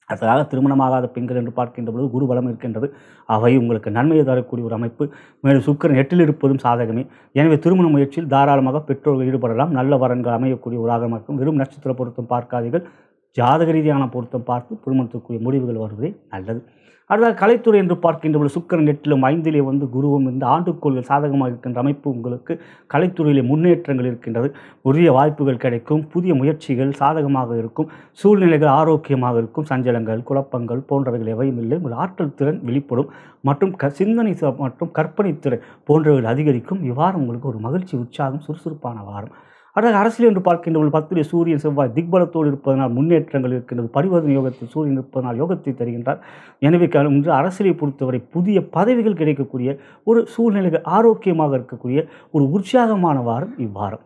அதற்காக திருமணமாகாத பெண்கள் என்று பார்க்கின்ற பொழுது குரு பலம் இருக்கின்றது. அவை உங்களுக்கு நன்மையை தரக்கூடிய ஒரு அமைப்பு. மேலும் சுக்கரன் எட்டில் இருப்பதும் சாதகமே. எனவே திருமண முயற்சியில் தாராளமாக பெற்றோர்கள் ஈடுபடலாம். நல்ல வரன்கள் அமையக்கூடிய ஒரு ஆகமாக இருக்கும். வெறும் நட்சத்திர பொருத்தம் பார்க்காதீர்கள். ஜாதக ரீதியான பொருத்தம் பார்த்து திருமணத்துக்குரிய முடிவுகள் வருவதே நல்லது. அடுத்தது கலைத்துறை என்று பார்க்கின்ற பொழுது சுக்கரன் எட்டிலும் ஐந்திலே வந்து குருவும் இந்த ஆண்டுக்கோள்கள் சாதகமாக இருக்கின்ற அமைப்பு உங்களுக்கு கலைத்துறையிலே முன்னேற்றங்கள் இருக்கின்றது. உரிய வாய்ப்புகள் கிடைக்கும். புதிய முயற்சிகள் சாதகமாக இருக்கும். சூழ்நிலைகள் ஆரோக்கியமாக இருக்கும். சஞ்சலங்கள் குழப்பங்கள் போன்றவைகள் எவையும் இல்லை. உங்கள் ஆற்றல் திறன் வெளிப்படும். மற்றும் க சிந்தனை மற்றும் கற்பனை திறன் போன்றவைகள் அதிகரிக்கும். இவ்வாறு உங்களுக்கு ஒரு மகிழ்ச்சி உற்சாகம் சுறுசுறுப்பான வாரம். அடுத்த அரசியல் என்று பார்க்கின்றவர்கள் பொழுது பத்திலே சூரியன் செவ்வாய் திக்பலத்தோடு இருப்பதனால் முன்னேற்றங்கள் இருக்கின்றது. பரிவர்த்தனை யோகத்தில் சூரியன் இருப்பதனால் யோகத்தை தருகின்றார். எனவே இன்று அரசியலை பொறுத்தவரை புதிய பதவிகள் கிடைக்கக்கூடிய ஒரு சூழ்நிலைகள் ஆரோக்கியமாக இருக்கக்கூடிய ஒரு உற்சாகமான வாரம் இவ்வாரம்.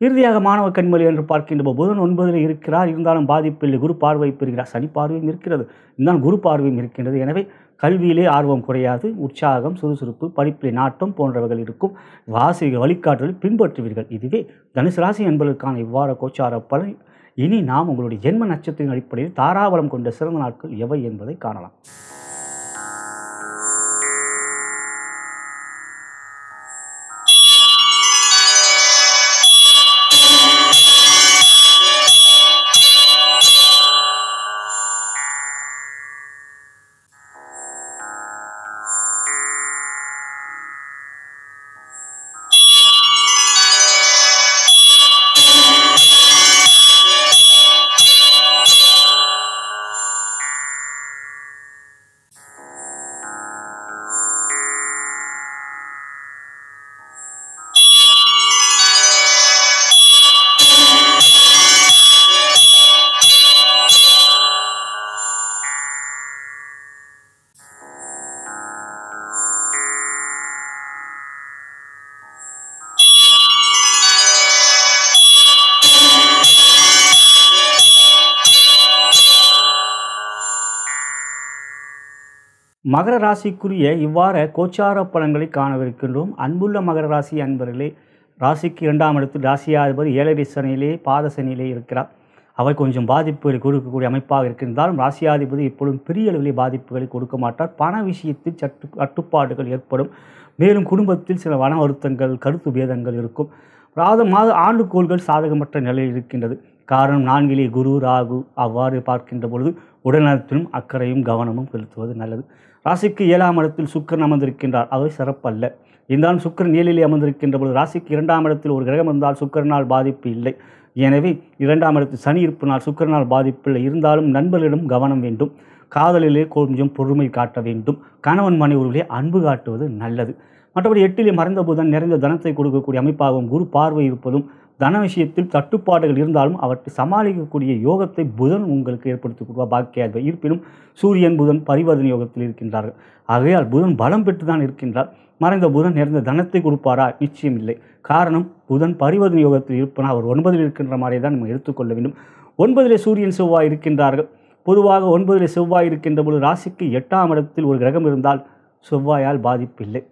இறுதியாக மாணவ கண்மொழி என்று பார்க்கின்ற புதன் ஒன்பதில் இருக்கிறார். இருந்தாலும் பாதிப்பில்லை. குரு பார்வை பெறுகிறார். சனி பார்வையும் இருக்கிறது. இருந்தாலும் குரு பார்வையும் இருக்கின்றது. எனவே கல்வியிலே ஆர்வம் குறையாது உற்சாகம் சுறுசுறுப்பு படிப்பிலை நாட்டம் போன்றவைகள் இருக்கும். வாசிகள் வழிகாட்டுதல் பின்பற்றுவீர்கள். இதுவே தனுசு ராசி என்பதற்கான இவ்வாறு கோச்சார பலன். இனி நாம் உங்களுடைய ஜென்ம நட்சத்திரத்தின் அடிப்படையில் தாராபலம் கொண்ட சிறந்த நாட்கள் எவை என்பதை காணலாம். மகர ராசிக்குரிய இவ்வாறு கோச்சார பலன்களை காணவிருக்கின்றோம். அன்புள்ள மகர ராசி அன்பர்களே ராசிக்கு இரண்டாம் இடத்தில் ராசியாதிபதி ஏழரை சனியிலே பாத சனியிலே இருக்கிறார். அவை கொஞ்சம் பாதிப்புகளை கொடுக்கக்கூடிய அமைப்பாக இருக்கின்றாலும் ராசியாதிபதி எப்பொழுதும் பெரிய அளவிலே பாதிப்புகளை கொடுக்க மாட்டார். பண விஷயத்தில் சட்டு கட்டுப்பாடுகள் ஏற்படும். மேலும் குடும்பத்தில் சில வன வருத்தங்கள் கருத்து பேதங்கள் இருக்கும். ராத மாத ஆண்டுகோள்கள் சாதகமற்ற நிலையில் இருக்கின்றது. காரணம் நான்கிலே குரு ராகு அவ்வாறு பார்க்கின்ற பொழுது உடல்நலத்திலும் அக்கறையும் கவனமும் செலுத்துவது நல்லது. ராசிக்கு ஏழாம் இடத்தில் சுக்கரன் அமர்ந்திருக்கின்றார். அவை சிறப்பல்ல. இருந்தாலும் சுக்கரன் ஏழிலே அமர்ந்திருக்கின்ற பொழுது ராசிக்கு இரண்டாம் இடத்தில் ஒரு கிரகம் இருந்தால் சுக்கரனால் பாதிப்பு இல்லை. எனவே இரண்டாம் இடத்தில் சனி இருப்பினால் சுக்கரனால் பாதிப்பில்லை இருந்தாலும் நண்பர்களிடம் கவனம் வேண்டும். காதலிலே கொஞ்சம் பொறுமை காட்ட வேண்டும். கணவன் மனை அன்பு காட்டுவது நல்லது. மற்றபடி எட்டிலே மறைந்த புதன் நிறைந்த தனத்தை கொடுக்கக்கூடிய அமைப்பாகவும் குரு பார்வை இருப்பதும் தன விஷயத்தில் தட்டுப்பாடுகள் இருந்தாலும் அவற்றை சமாளிக்கக்கூடிய யோகத்தை புதன் உங்களுக்கு ஏற்படுத்தி கொடுப்பா. பாக்கியாது இருப்பினும் சூரியன் புதன் பரிவர்த்தனை யோகத்தில் இருக்கின்றார்கள். ஆகையால் புதன் பலம் பெற்று தான் இருக்கின்றார். மறைந்த புதன் நிறைந்த தனத்தை கொடுப்பாரா? நிச்சயம் இல்லை. காரணம் புதன் பரிவர்த்தனை யோகத்தில் இருப்பனா? அவர் ஒன்பதில் இருக்கின்ற மாதிரி தான் நம்ம எடுத்துக்கொள்ள வேண்டும். ஒன்பதிலே சூரியன் செவ்வாய் இருக்கின்றார்கள். பொதுவாக ஒன்பதிலே செவ்வாய் இருக்கின்ற பொழுது ராசிக்கு எட்டாம் இடத்தில் ஒரு கிரகம் இருந்தால் செவ்வாயால் பாதிப்பில்லை.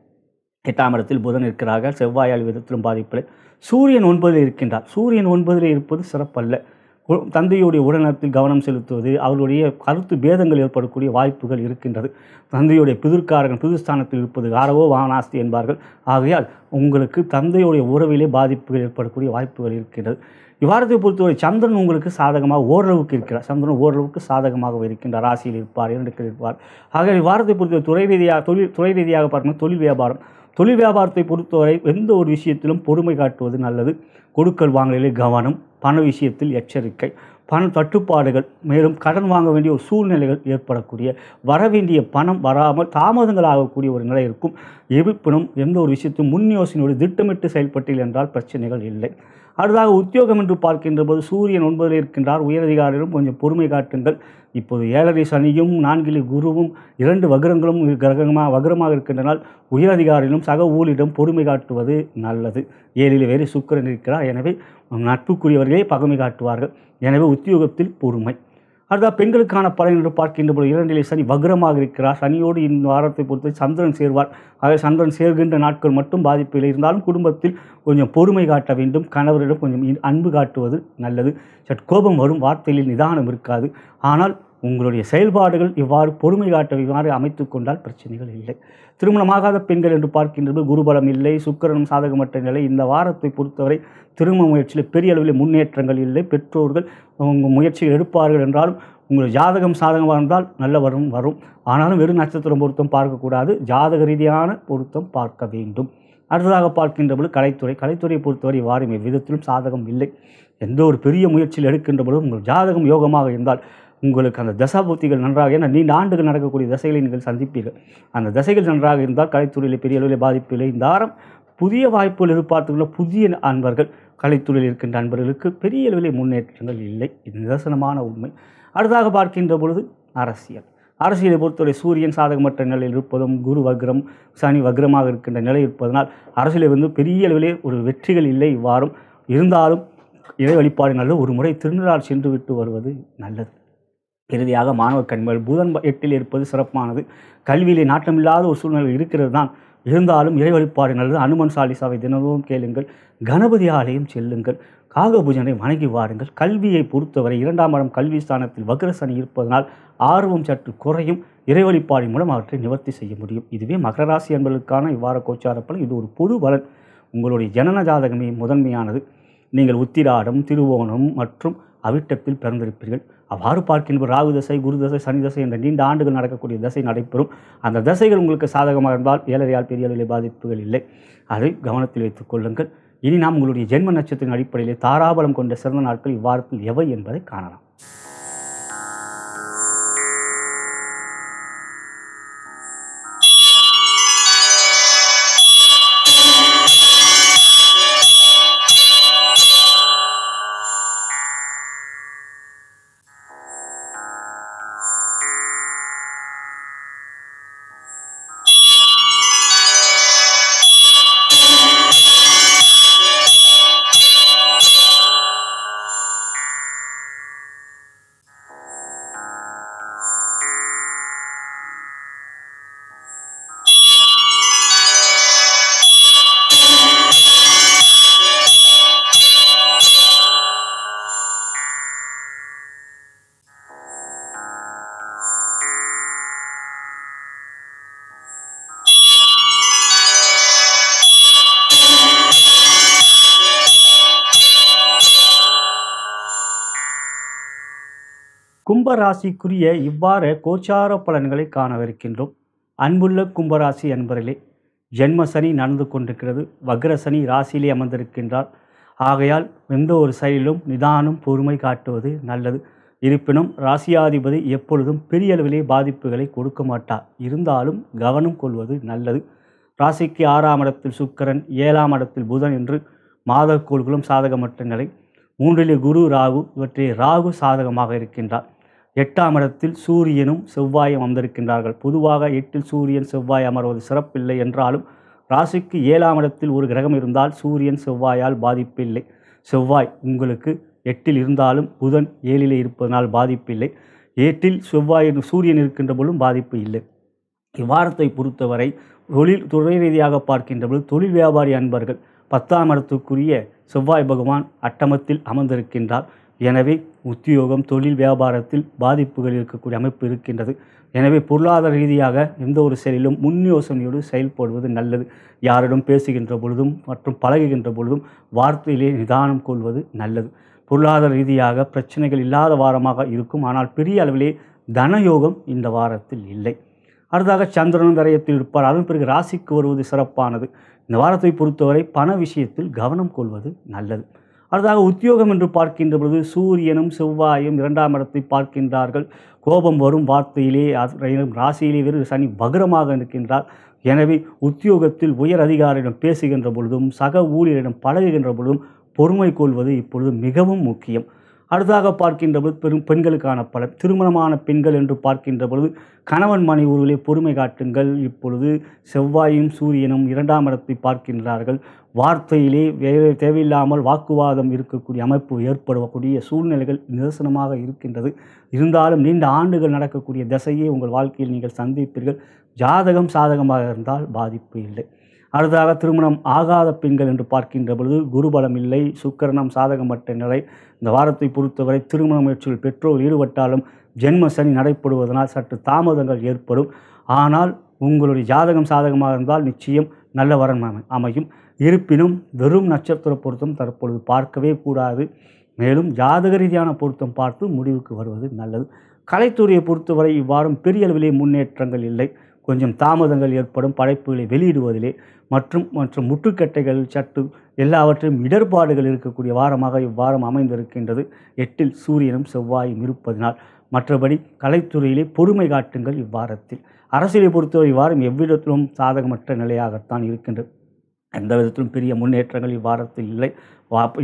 எட்டாம் இடத்தில் புதன் இருக்கிறார்கள். செவ்வாயால் விதத்திலும் பாதிப்பில்லை. சூரியன் ஒன்பதில் இருக்கின்றார். சூரியன் ஒன்பதில் இருப்பது சிறப்பல்ல. உ- தந்தையுடைய உடல்நலத்தில் கவனம் செலுத்துவது அவர்களுடைய கருத்து பேதங்கள் ஏற்படக்கூடிய வாய்ப்புகள் இருக்கின்றது. தந்தையுடைய பிதிர்காரகன் பிதிர்ஸ்தானத்தில் இருப்பது ஆரவோ வானாஸ்தி என்பார்கள். ஆகையால் உங்களுக்கு தந்தையுடைய உறவிலே பாதிப்புகள் ஏற்படக்கூடிய வாய்ப்புகள் இருக்கின்றது. இவ்வாரத்தை பொறுத்தவரை சந்திரன் உங்களுக்கு சாதகமாக ஓரளவுக்கு இருக்கிறார். சந்திரன் ஓரளவுக்கு சாதகமாக இருக்கின்றார். ராசியில் இருப்பார் இரண்டுக்கு இருப்பார். ஆகவே இவ்வாரத்தை பொறுத்தவரை துறை ரீதியாக தொழில் துறை ரீதியாக பார்க்கணும் தொழில் வியாபாரம். தொழில் வியாபாரத்தை பொறுத்தவரை எந்த ஒரு விஷயத்திலும் பொறுமை காட்டுவது நல்லது. கொடுக்கல் வாங்கலிலே கவனம் பண விஷயத்தில் எச்சரிக்கை பண தட்டுப்பாடுகள் மேலும் கடன் வாங்க வேண்டிய ஒரு சூழ்நிலைகள் ஏற்படக்கூடிய வரவேண்டிய பணம் வராமல் தாமதங்கள் ஆகக்கூடிய ஒரு நிலை இருக்கும். இருப்பினும் எந்த ஒரு விஷயத்தையும் முன் யோசனையோடு திட்டமிட்டு செயல்பட்டீர்கள் என்றால் பிரச்சனைகள் இல்லை. அடுத்ததாக உத்தியோகம் என்று பார்க்கின்ற போது சூரியன் ஒன்பதில் இருக்கின்றார். உயரதிகாரிகளும் கொஞ்சம் பொறுமை காட்டுங்கள். இப்போது ஏழரை சனியும் நான்கிலே குருவும் இரண்டு வகரங்களும் கிரகமாக வகரமாக இருக்கின்றனால் உயரதிகாரிகளும் சக ஊழிடம் பொறுமை காட்டுவது நல்லது. ஏழில் வேறு சுக்கிரன் இருக்கிறார். எனவே நட்புக்குரியவர்களே பகமை காட்டுவார்கள். எனவே உத்தியோகத்தில் பொறுமை. அடுத்த பெண்களுக்கான பலன் என்று பார்க்கின்ற பொழுது இரண்டிலே சனி வக்ரமாக இருக்கிறார். சனியோடு இந்த வாரத்தை பொறுத்து சந்திரன் சேர்வார். ஆக சந்திரன் சேர்கின்ற நாட்கள் மட்டும் பாதிப்பில் இருந்தாலும் குடும்பத்தில் கொஞ்சம் பொறுமை காட்ட வேண்டும். கணவரிடம் கொஞ்சம் அன்பு காட்டுவது நல்லது. சட் கோபம் வரும். வார்த்தையில் நிதானம் இருக்காது. ஆனால் உங்களுடைய செயல்பாடுகள் இவ்வாறு பொறுமை காட்ட இவ்வாறு அமைத்து கொண்டால் பிரச்சனைகள் இல்லை. திருமணமாகாத பெண்கள் என்று பார்க்கின்றது குருபலம் இல்லை சுக்கரனும் சாதகமற்ற நிலை. இந்த வாரத்தை பொறுத்தவரை திருமண முயற்சியில் பெரிய அளவில் முன்னேற்றங்கள் இல்லை. பெற்றோர்கள் உங்கள் முயற்சிகள் எடுப்பார்கள் என்றாலும் உங்கள் ஜாதகம் சாதகமாக இருந்தால் நல்ல வரும் வரும். ஆனாலும் வெறும் நட்சத்திரம் பொருத்தம் பார்க்கக்கூடாது. ஜாதக ரீதியான பொருத்தம் பார்க்க வேண்டும். அடுத்ததாக பார்க்கின்ற பொழுது கலைத்துறை. கலைத்துறையை பொறுத்தவரை வாரும் எவ்விதத்திலும் சாதகம் இல்லை. எந்த ஒரு பெரிய முயற்சியில் எடுக்கின்ற பொழுது உங்கள் ஜாதகம் யோகமாக இருந்தால் உங்களுக்கு அந்த தசாபூர்த்திகள் நன்றாக ஏன்னா நீண்ட ஆண்டுகள் நடக்கக்கூடிய தசைகளை நீங்கள் சந்திப்பீர்கள். அந்த தசைகள் நன்றாக இருந்தால் கலைத்துறையில் பெரிய அளவில் பாதிப்பில்லை. இந்த வாரம் புதிய வாய்ப்புகள் எதிர்பார்த்துள்ள புதிய அன்பர்கள் கலைத்துறையில் இருக்கின்ற அன்பர்களுக்கு பெரிய அளவில் முன்னேற்றங்கள் இல்லை. இது நிதர்சனமான உண்மை. அடுத்ததாக பார்க்கின்ற பொழுது அரசியல். அரசியலை பொறுத்தவரை சூரியன் சாதகமற்ற நிலையில் இருப்பதும் குரு வக்ரம் சனி வக்ரமாக இருக்கின்ற நிலை இருப்பதனால் அரசியலை வந்து பெரிய அளவிலே ஒரு வெற்றிகள் இல்லை. இவ்வாறும் இருந்தாலும் இறை வழிபாடு ஒரு முறை திருநாள் சென்று விட்டு வருவது நல்லது. இறுதியாக மாணவ கண்கள் புதன் எட்டில் இருப்பது சிறப்பானது. கல்வியிலே நாட்டமில்லாத ஒரு சூழ்நிலை இருக்கிறது தான் இருந்தாலும் இறை வழிபாடு நல்லது. அனுமன் சாலிசாவை தினமும் கேளுங்கள். கணபதி ஆலயம் செல்லுங்கள். காகபூஜனை வணங்கி வாருங்கள். கல்வியை பொறுத்தவரை இரண்டாம் இடம் கல்வி ஸ்தானத்தில் வக்ரசனி இருப்பதனால் ஆர்வம் சற்று குறையும். இறை வழிபாடின் மூலம் அவற்றை நிவர்த்தி செய்ய முடியும். இதுவே மகர ராசி என்பதற்கான இவ்வார கோச்சாரப்பலன் இது ஒரு பொது பலன். உங்களுடைய ஜனன ஜாதகமே முதன்மையானது. நீங்கள் உத்திராடம் திருவோணம் மற்றும் அவிட்டத்தில் பிறந்திருப்பீர்கள். அவ்வாறு பார்க்கின்ற ராகு தசை குரு தசை சனி தசை என்ற நீண்ட ஆண்டுகள் நடக்கக்கூடிய தசை நடைபெறும். அந்த தசைகள் உங்களுக்கு சாதகமாக இருந்தால் ஏழரையால் பெரிய அளவில் பாதிப்புகள் இல்லை. அதை கவனத்தில் வைத்துக் கொள்ளுங்கள். இனி நாம் உங்களுடைய ஜென்ம நட்சத்திரத்தின் அடிப்படையிலே தாராபலம் கொண்ட சிறந்த நாட்கள் இவ்வாரத்தில் எவை என்பதை காணலாம். கும்பராசிக்குரிய இவ்வாறு கோச்சார பலன்களை காணவிருக்கின்றோம். அன்புள்ள கும்பராசி அன்பர்களே ஜென்ம சனி நடந்து கொண்டிருக்கிறது. வக்ரசனி ராசியிலே அமர்ந்திருக்கின்றார். ஆகையால் எந்த ஒரு செயலிலும் நிதானம் பொறுமை காட்டுவது நல்லது. இருப்பினும் ராசியாதிபதி எப்பொழுதும் பெரிய அளவிலே பாதிப்புகளை கொடுக்க மாட்டார். இருந்தாலும் கவனம் கொள்வது நல்லது. ராசிக்கு ஆறாம் இடத்தில் சுக்கரன் ஏழாம் இடத்தில் புதன் என்று மாதக்கோள்களும் சாதகமற்ற நிலை. மூன்றிலே குரு ராகு இவற்றை ராகு சாதகமாக இருக்கின்றார். எட்டாம் இடத்தில் சூரியனும் செவ்வாயும் அமர்ந்திருக்கின்றார்கள். பொதுவாக எட்டில் சூரியன் செவ்வாய் அமர்வது சிறப்பில்லை என்றாலும் ராசிக்கு ஏழாம் இடத்தில் ஒரு கிரகம் இருந்தால் சூரியன் செவ்வாயால் பாதிப்பில்லை. செவ்வாய் உங்களுக்கு எட்டில் இருந்தாலும் புதன் ஏழிலே இருப்பதனால் பாதிப்பில்லை. ஏட்டில் செவ்வாய் சூரியன் இருக்கின்ற பொழுதும் பாதிப்பு இல்லை. இவ்வாரத்தை பொறுத்தவரை தொழில் துறை ரீதியாக பார்க்கின்ற பொழுது தொழில் வியாபாரி அன்பர்கள் பத்தாம் இடத்துக்குரிய செவ்வாய் பகவான் அட்டமத்தில் அமர்ந்திருக்கின்றார். எனவே உத்தியோகம் தொழில் வியாபாரத்தில் பாதிப்புகள் இருக்கக்கூடிய அமைப்பு இருக்கின்றது. எனவே பொருளாதார ரீதியாக எந்த ஒரு செயலிலும் முன் யோசனையோடு செயல்படுவது நல்லது. யாரிடம் பேசுகின்ற பொழுதும் மற்றும் பழகுகின்ற பொழுதும் வார்த்தையிலே நிதானம் கொள்வது நல்லது. பொருளாதார ரீதியாக பிரச்சனைகள் இல்லாத வாரமாக இருக்கும். ஆனால் பெரிய அளவிலே தனயோகம் இந்த வாரத்தில் இல்லை. அடுத்ததாக சந்திரன் விரயத்தில் இருப்பார். அதன் பிறகு ராசிக்கு வருவது சிறப்பானது. இந்த வாரத்தை பொறுத்தவரை பண விஷயத்தில் கவனம் கொள்வது நல்லது. அடுத்ததாக உத்தியோகம் என்று பார்க்கின்ற பொழுது சூரியனும் செவ்வாயும் இரண்டாம் இடத்தை பார்க்கின்றார்கள். கோபம் வரும் வார்த்தையிலே ராசியிலே வேறு சனி பகிரமாக இருக்கின்றார் எனவே உத்தியோகத்தில் உயர் அதிகாரியிடம் பேசுகின்ற பொழுதும் சக ஊழியரிடம் பழகுகின்ற பொழுதும் பொறுமை கொள்வது இப்பொழுது மிகவும் முக்கியம். அடுத்ததாக பார்க்கின்ற பொழுது பெரும் பெண்களுக்கான பலன். திருமணமான பெண்கள் என்று பார்க்கின்ற பொழுது கணவன் மனை ஒருவிலே பொறுமை காட்டுங்கள். இப்பொழுது செவ்வாயும் சூரியனும் இரண்டாம் இடத்தை பார்க்கின்றார்கள். வார்த்தையிலே தேவையில்லாமல் வாக்குவாதம் இருக்கக்கூடிய அமைப்பு ஏற்படக்கூடிய சூழ்நிலைகள் நிதர்சனமாக இருக்கின்றது. இருந்தாலும் நீண்ட ஆண்டுகள் நடக்கக்கூடிய திசையை உங்கள் வாழ்க்கையில் நீங்கள் சந்திப்பீர்கள். ஜாதகம் சாதகமாக இருந்தால் பாதிப்பு இல்லை. அடுத்ததாக திருமணம் ஆகாத பெண்கள் என்று பார்க்கின்ற பொழுது குருபலம் இல்லை சுக்கரணம் சாதகமற்ற நிலை. இந்த வாரத்தை பொறுத்தவரை திருமண முயற்சியில் பெற்றோர் ஈடுபட்டாலும் ஜென்ம சனி நடைபெறுவதனால் சற்று தாமதங்கள் ஏற்படும். ஆனால் உங்களுடைய ஜாதகம் சாதகமாக இருந்தால் நிச்சயம் நல்ல வரன் அமை- அமையும். இருப்பினும் வெறும் நட்சத்திர பொருத்தம் தற்பொழுது பார்க்கவே கூடாது. மேலும் ஜாதக ரீதியான பொருத்தம் பார்த்து முடிவுக்கு வருவது நல்லது. கலைத்துறையை பொறுத்தவரை இவ்வாறும் பெரிய அளவிலே முன்னேற்றங்கள் இல்லை. கொஞ்சம் தாமதங்கள் ஏற்படும் படைப்புகளை வெளியிடுவதிலே மற்றும் மற்றும் முட்டுக்கட்டைகள் சட்டு எல்லாவற்றையும் இடர்பாடுகள் இருக்கக்கூடிய வாரமாக இவ்வாரம் அமைந்திருக்கின்றது. எட்டில் சூரியனும் செவ்வாயும் இருப்பதினால் மற்றபடி கலைத்துறையிலே பொறுமை காட்டுங்கள் இவ்வாரத்தில். அரசியலை பொறுத்தவரை இவ்வாரம் எவ்விடத்திலும் சாதகமற்ற நிலையாகத்தான் இருக்கின்றது. எந்த விதத்திலும் பெரிய முன்னேற்றங்கள் இவ்வாரத்தில் இல்லை.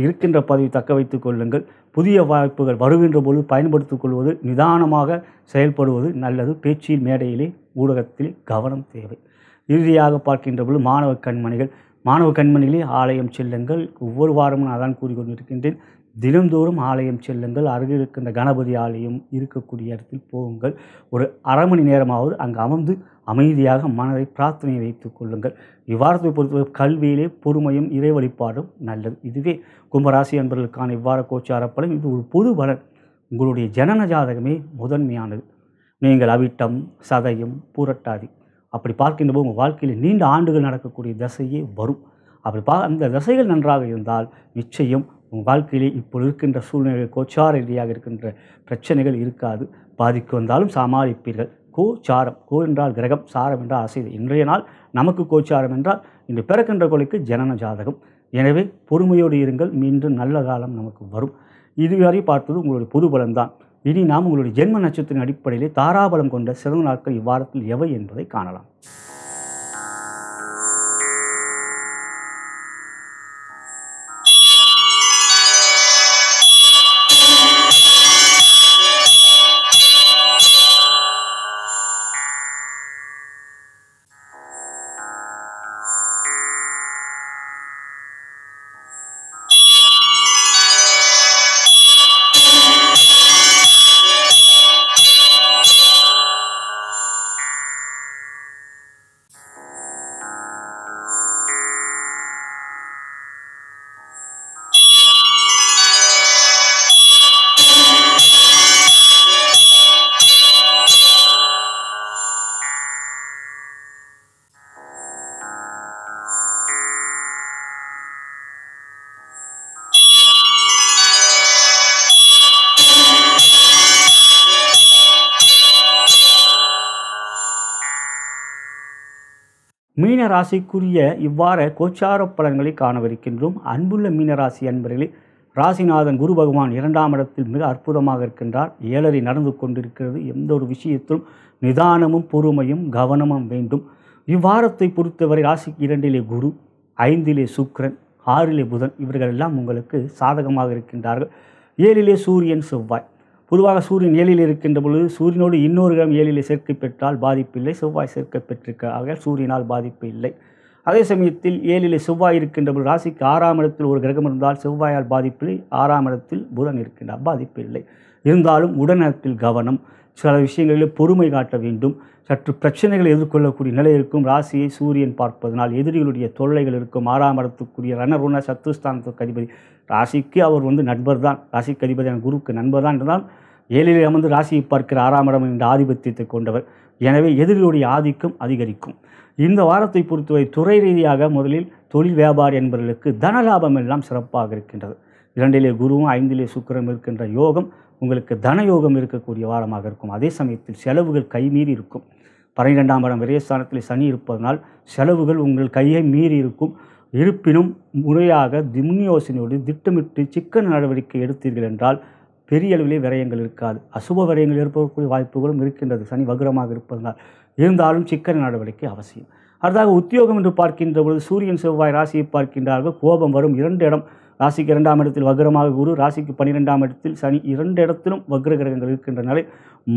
இருக்கின்ற பதவி தக்க வைத்துக் கொள்ளுங்கள். புதிய வாய்ப்புகள் வருகின்ற பொழுது பயன்படுத்திக் கொள்வது நிதானமாக செயல்படுவது நல்லது. பேச்சில் மேடையிலே ஊடகத்தில் கவனம் தேவை. இறுதியாக பார்க்கின்ற பொழுது மாணவ கண்மணிகள் மாணவ கண்மணிகளே ஆலயம் செல்லுங்கள். ஒவ்வொரு வாரமும் நான் தான் கூறிக்கொண்டிருக்கின்றேன். தினந்தோறும் ஆலயம் செல்லுங்கள். அருகில் இருக்கின்ற கணபதி ஆலயம் இருக்கக்கூடிய இடத்தில் போகுங்கள். ஒரு அரை மணி நேரமாவது அங்கு அமர்ந்து அமைதியாக மனதை பிரார்த்தனை வைத்துக் கொள்ளுங்கள். இவ்வாரத்தை பொறுத்தவரை கல்வியிலே பொறுமையும் இறை வழிபாடும் நல்லது. இதுவே கும்பராசி என்பவர்களுக்கான இவ்வார கோச்சார பலன். இது ஒரு பொது பலன். உங்களுடைய ஜனன ஜாதகமே முதன்மையானது. நீங்கள் அவிட்டம் சதயம் பூரட்டாதி. அப்படி பார்க்கின்ற போது உங்கள் வாழ்க்கையில் நீண்ட ஆண்டுகள் நடக்கக்கூடிய தசையே வரும். அப்படி பா அந்த தசைகள் நன்றாக இருந்தால் நிச்சயம் உங்கள் வாழ்க்கையிலே இப்போது இருக்கின்ற சூழ்நிலை கோச்சார ரீதியாக இருக்கின்ற பிரச்சனைகள் இருக்காது. பாதிக்கு வந்தாலும் சமாளிப்பீர்கள். கோச்சாரம் கோ என்றால் கிரகம் சாரம் என்றால் ஆசை இன்றைய நாள் நமக்கு கோச்சாரம் என்றால் இன்று பிறக்கின்ற கொலைக்கு ஜனன ஜாதகம். எனவே பொறுமையோடு இருங்கள். மீண்டும் நல்ல காலம் நமக்கு வரும். இதுவரை பார்த்தது உங்களுடைய பொது பலன்தான். இனி நாம் உங்களுடைய ஜென்ம நட்சத்திரத்தின் அடிப்படையிலே தாராபலம் கொண்ட சிறந்த நாட்கள் இவ்வாரத்தில் எவை என்பதை காணலாம். மீன ராசிக்குரிய இவ்வாற கோச்சார பலன்களை காணவிருக்கின்றோம். அன்புள்ள மீனராசி அன்பர்களே ராசிநாதன் குரு பகவான் இரண்டாம் இடத்தில் மிக அற்புதமாக இருக்கின்றார். ஏழரை நடந்து கொண்டிருக்கிறது. எந்த ஒரு விஷயத்திலும் நிதானமும் பொறுமையும் கவனமும் வேண்டும். இவ்வாரத்தை பொறுத்தவரை ராசிக்கு இரண்டிலே குரு ஐந்திலே சுக்ரன் ஆறிலே புதன் இவர்கள் எல்லாம் உங்களுக்கு சாதகமாக இருக்கின்றார்கள். ஏழிலே சூரியன் செவ்வாய். பொதுவாக சூரியன் ஏழில் இருக்கின்ற பொழுது சூரியனோடு இன்னொரு கிரகம் ஏழிலே சேர்க்கை பெற்றால் பாதிப்பில்லை செவ்வாய் சேர்க்கை பெற்றிருக்க சூரியனால் பாதிப்பு இல்லை அதே சமயத்தில் ஏழிலே செவ்வாய் இருக்கின்ற பொழுது ராசிக்கு ஆறாம் இடத்தில் ஒரு கிரகம் இருந்தால் செவ்வாயால் பாதிப்பில்லை ஆறாம் இடத்தில் புதன் இருக்கின்றார் பாதிப்பு இல்லை இருந்தாலும் உடல்நலத்தில் கவனம் சில விஷயங்களில் பொறுமை காட்ட வேண்டும். சற்று பிரச்சனைகளை எதிர்கொள்ளக்கூடிய நிலை இருக்கும். ராசியை சூரியன் பார்ப்பதனால் எதிரிகளுடைய தொல்லைகள் இருக்கும். ஆறாம் இடத்துக்குரிய ரணருண சத்துஸ்தானத்துக்கு அதிபதி. ராசிக்கு அவர் வந்து நண்பர் தான் ராசிக்கு அதிபதியான குருக்கு நண்பர் தான் என்றால் ஏழிலே அமர்ந்து ராசியை பார்க்கிற ஆறாம் இடம் என்ற ஆதிபத்தியத்தை கொண்டவர். எனவே எதிரிகளுடைய ஆதிக்கம் அதிகரிக்கும். இந்த வாரத்தை பொறுத்தவரை துறை ரீதியாக முதலில் தொழில் வியாபாரி என்பவர்களுக்கு தனலாபம் எல்லாம் சிறப்பாக இருக்கின்றது. இரண்டிலே குருவும் ஐந்திலே சுக்கிரம் இருக்கின்ற யோகம் உங்களுக்கு தனயோகம் இருக்கக்கூடிய வாரமாக இருக்கும். அதே சமயத்தில் செலவுகள் கைமீறி இருக்கும். பன்னிரெண்டாம் இடம் விரயஸ்தானத்தில் சனி இருப்பதனால் செலவுகள் உங்கள் கையை மீறி இருக்கும். இருப்பினும் முறையாக திம்னியோசனையோடு யோசனையோடு திட்டமிட்டு சிக்கன நடவடிக்கை எடுத்தீர்கள் என்றால் பெரிய அளவிலே விரயங்கள் இருக்காது. அசுப விரயங்கள் ஏற்படக்கூடிய வாய்ப்புகளும் இருக்கின்றது. சனி வக்ரமாக இருப்பதனால் இருந்தாலும் சிக்கன நடவடிக்கை அவசியம். அடுத்தாக உத்தியோகம் என்று பார்க்கின்ற பொழுது சூரியன் செவ்வாய் ராசியை பார்க்கின்றார்கள். கோபம் வரும். இரண்டு இடம் ராசிக்கு இரண்டாம் இடத்தில் வக்ரமாக குரு ராசிக்கு பன்னிரெண்டாம் இடத்தில் சனி. இரண்டு இடத்திலும் வக்ர கிரகங்கள் இருக்கின்றனாலே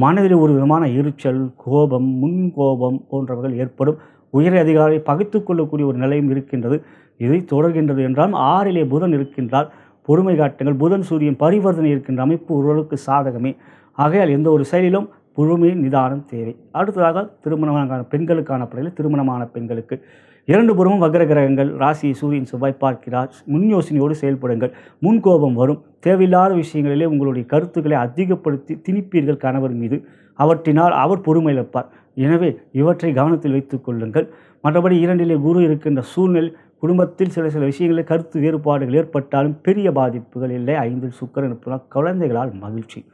மனதில் ஒரு விதமான எரிச்சல் கோபம் முன்கோபம் போன்றவர்கள் ஏற்படும். உயர் அதிகாரியை பகைத்து கொள்ளக்கூடிய ஒரு நிலையும் இருக்கின்றது. இதை தொடர்கின்றது என்றால் ஆறிலே புதன் இருக்கின்றால் பொறுமை காட்டுங்கள். புதன் சூரியன் பரிவர்த்தனை இருக்கின்ற அமைப்பு ஓரளவுக்கு சாதகமே. ஆகையால் எந்த ஒரு செயலிலும் பொறுமை நிதானம் தேவை. அடுத்ததாக திருமணமான பெண்களுக்கான படையில் திருமணமான பெண்களுக்கு. இரண்டு புறமும் வக்ர கிரகங்கள் ராசியை சூரியன் செவ்வாய் பார்க்கிறார். முன் யோசனையோடு செயல்படுங்கள். முன்கோபம் வரும். தேவையில்லாத விஷயங்களிலே உங்களுடைய கருத்துக்களை அதிகப்படுத்தி திணிப்பீர்கள் கணவர் மீது. அவற்றினால் அவர் பொறுமை இழப்பார் எனவே இவற்றை கவனத்தில் வைத்துக் கொள்ளுங்கள். மற்றபடி இரண்டிலே குரு இருக்கின்ற சூழ்நிலை குடும்பத்தில் சில சில விஷயங்களில் கருத்து வேறுபாடுகள் ஏற்பட்டாலும் பெரிய பாதிப்புகள் இல்லை. ஐந்தில் சுக்கரன் குழந்தைகளால் மகிழ்ச்சி.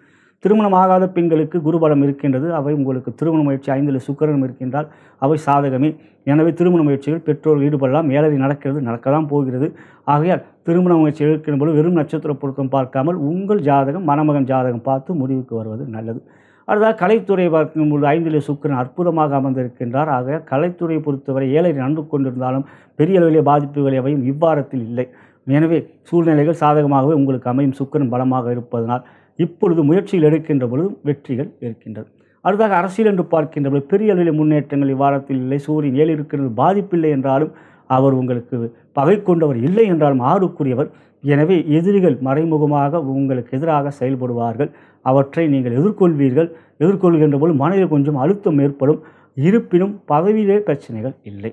திருமணமாகாத பெண்களுக்கு குருபலம் இருக்கின்றது. அவை உங்களுக்கு திருமண முயற்சி ஐந்தில் சுக்கரனும் இருக்கின்றால் அவை சாதகமே. எனவே திருமண முயற்சிகள் பெற்றோர் ஈடுபடலாம். ஏழரை நடக்கிறது நடக்கதான் போகிறது. ஆகையால் திருமண முயற்சி எடுக்கின்ற வெறும் நட்சத்திர பொருத்தம் பார்க்காமல் உங்கள் ஜாதகம் மணமகன் ஜாதகம் பார்த்து முடிவுக்கு வருவது நல்லது. அடுத்ததாக கலைத்துறை பார்க்கும்போது ஐந்திலே சுக்கரன் அற்புதமாக அமர்ந்திருக்கின்றார். ஆக கலைத்துறையை பொறுத்தவரை ஏழை நடந்து கொண்டிருந்தாலும் பெரிய அளவிலே பாதிப்புகள் எவையும் இவ்வாரத்தில் இல்லை. எனவே சூழ்நிலைகள் சாதகமாகவே உங்களுக்கு அமையும். சுக்கரன் பலமாக இருப்பதனால் இப்பொழுது முயற்சியில் எடுக்கின்ற பொழுதும் வெற்றிகள் இருக்கின்றது. அடுத்தாக அரசியல் என்று பார்க்கின்ற பொழுது பெரிய அளவில் முன்னேற்றங்கள் இவ்வாரத்தில் இல்லை. சூரியன் ஏழு இருக்கிறது பாதிப்பில்லை என்றாலும் அவர் உங்களுக்கு பகை கொண்டவர் இல்லை என்றாலும் ஆறுக்குரியவர். எனவே எதிரிகள் மறைமுகமாக உங்களுக்கு எதிராக செயல்படுவார்கள். அவற்றை நீங்கள் எதிர்கொள்வீர்கள். எதிர்கொள்கின்ற போது மனதில் கொஞ்சம் அழுத்தம் ஏற்படும். இருப்பினும் பதவியிலே பிரச்சனைகள் இல்லை.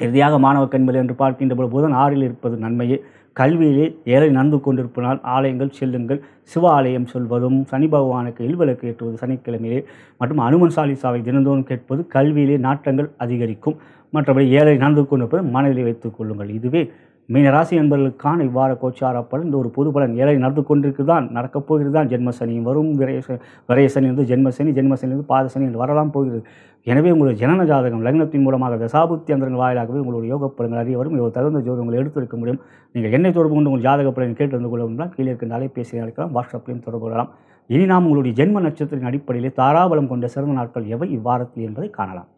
இறுதியாக மாணவ கண்மலை என்று பார்க்கின்ற போது புதன் ஆறில் இருப்பது நன்மையே. கல்வியிலே ஏழை நடந்து கொண்டிருப்பதால் ஆலயங்கள் செல்லுங்கள். சிவ ஆலயம் சொல்வதும் சனி பகவானுக்கு இல்விளக்கு ஏற்றுவது சனிக்கிழமையிலே. மற்றும் அனுமன் சாலிசாவை தினந்தோறும் கேட்பது கல்வியிலே நாட்டங்கள் அதிகரிக்கும். மற்றபடி ஏழை நடந்து கொண்டிருப்பது மனதிலே வைத்துக் கொள்ளுங்கள். இதுவே மீனராசி என்பவர்களுக்கான இவ்வாறு கோச்சார பலன் இந்த ஒரு பொது பலன் ஏழை நடந்து கொண்டிருக்கு தான் நடக்கப் போகிறது தான் ஜென்மசனியும் வரும் விரைய விரயசனி வந்து ஜென்மசனி ஜென்மசனிலிருந்து பாதசனி என்று வரலாம் போகிறது. எனவே உங்களுடைய ஜனன ஜாதகம் லக்னத்தின் மூலமாக தசாபுத்தி அந்தரங்கள் வாயிலாகவே உங்களுடைய யோக பலன்கள் அறிய வரும். இவ்வளவு தகுந்த ஜோதி உங்களை எடுத்துரைக்க முடியும். நீங்கள் என்னை தொடர்பு கொண்டு உங்கள் ஜாதக பலன் கேட்டு வந்து கொள்ள கீழே இருக்கின்ற அலைபேசி அழைக்கலாம். வாட்ஸ்அப்லையும் தொடர்பு கொள்ளலாம். இனி நாம் உங்களுடைய ஜென்ம நட்சத்திரத்தின் அடிப்படையிலே தாராபலம் கொண்ட சிறந்த நாட்கள் எவை? இவ்வாரத்தில் என்பதை காணலாம்.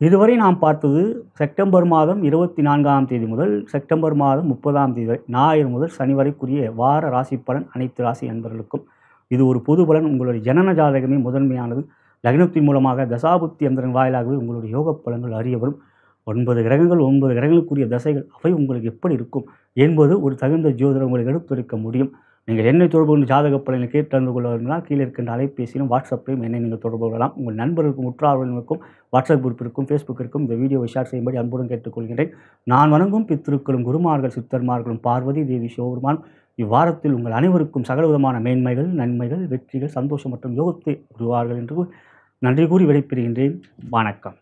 இதுவரை நாம் பார்த்தது செப்டம்பர் மாதம் இருபத்தி நான்காம் தேதி முதல் செப்டம்பர் மாதம் முப்பதாம் தேதி வரை ஞாயிறு முதல் சனி வரைக்குரிய வார ராசி பலன் அனைத்து ராசி அன்பர்களுக்கும். இது ஒரு பொது பலன். உங்களுடைய ஜனன ஜாதகமே முதன்மையானது. லக்னத்தின் மூலமாக தசாபுத்தி அந்தரன் வாயிலாகவே உங்களுடைய யோக பலன்கள் அறிய வரும். ஒன்பது கிரகங்கள் ஒன்பது கிரகங்களுக்குரிய தசைகள் அவை உங்களுக்கு எப்படி இருக்கும் என்பது ஒரு தகுந்த ஜோதிடர் உங்களுக்கு எடுத்துரைக்க முடியும். நீங்கள் என்னை தொடர்பு கொண்டு ஜாதக பலனை கேட்டு அறிந்து கொள்ள விரும்பினால் கீழே இருக்கின்ற அலைபேசியிலும் வாட்ஸ்அப்பிலும் என்னை நீங்கள் தொடர்பு கொள்ளலாம். உங்கள் நண்பர்களுக்கும் உற்றார்களுக்கும் வாட்ஸ்அப் குரூப்பிற்கும் ஃபேஸ்புக்கிற்கும் இந்த வீடியோவை ஷேர் செய்யும்படி அன்புடன் கேட்டுக்கொள்கிறேன். நான் வணங்கும் பித்திருக்களும் குருமார்கள் சித்தர்மார்களும் பார்வதி தேவி சிவபெருமான் இவ்வாரத்தில் உங்கள் அனைவருக்கும் சகலவிதமான மேன்மைகள் நன்மைகள் வெற்றிகள் சந்தோஷம் மற்றும் யோகத்தை உருவார்கள் என்று நன்றி கூறி விடைபெறுகின்றேன். வணக்கம்.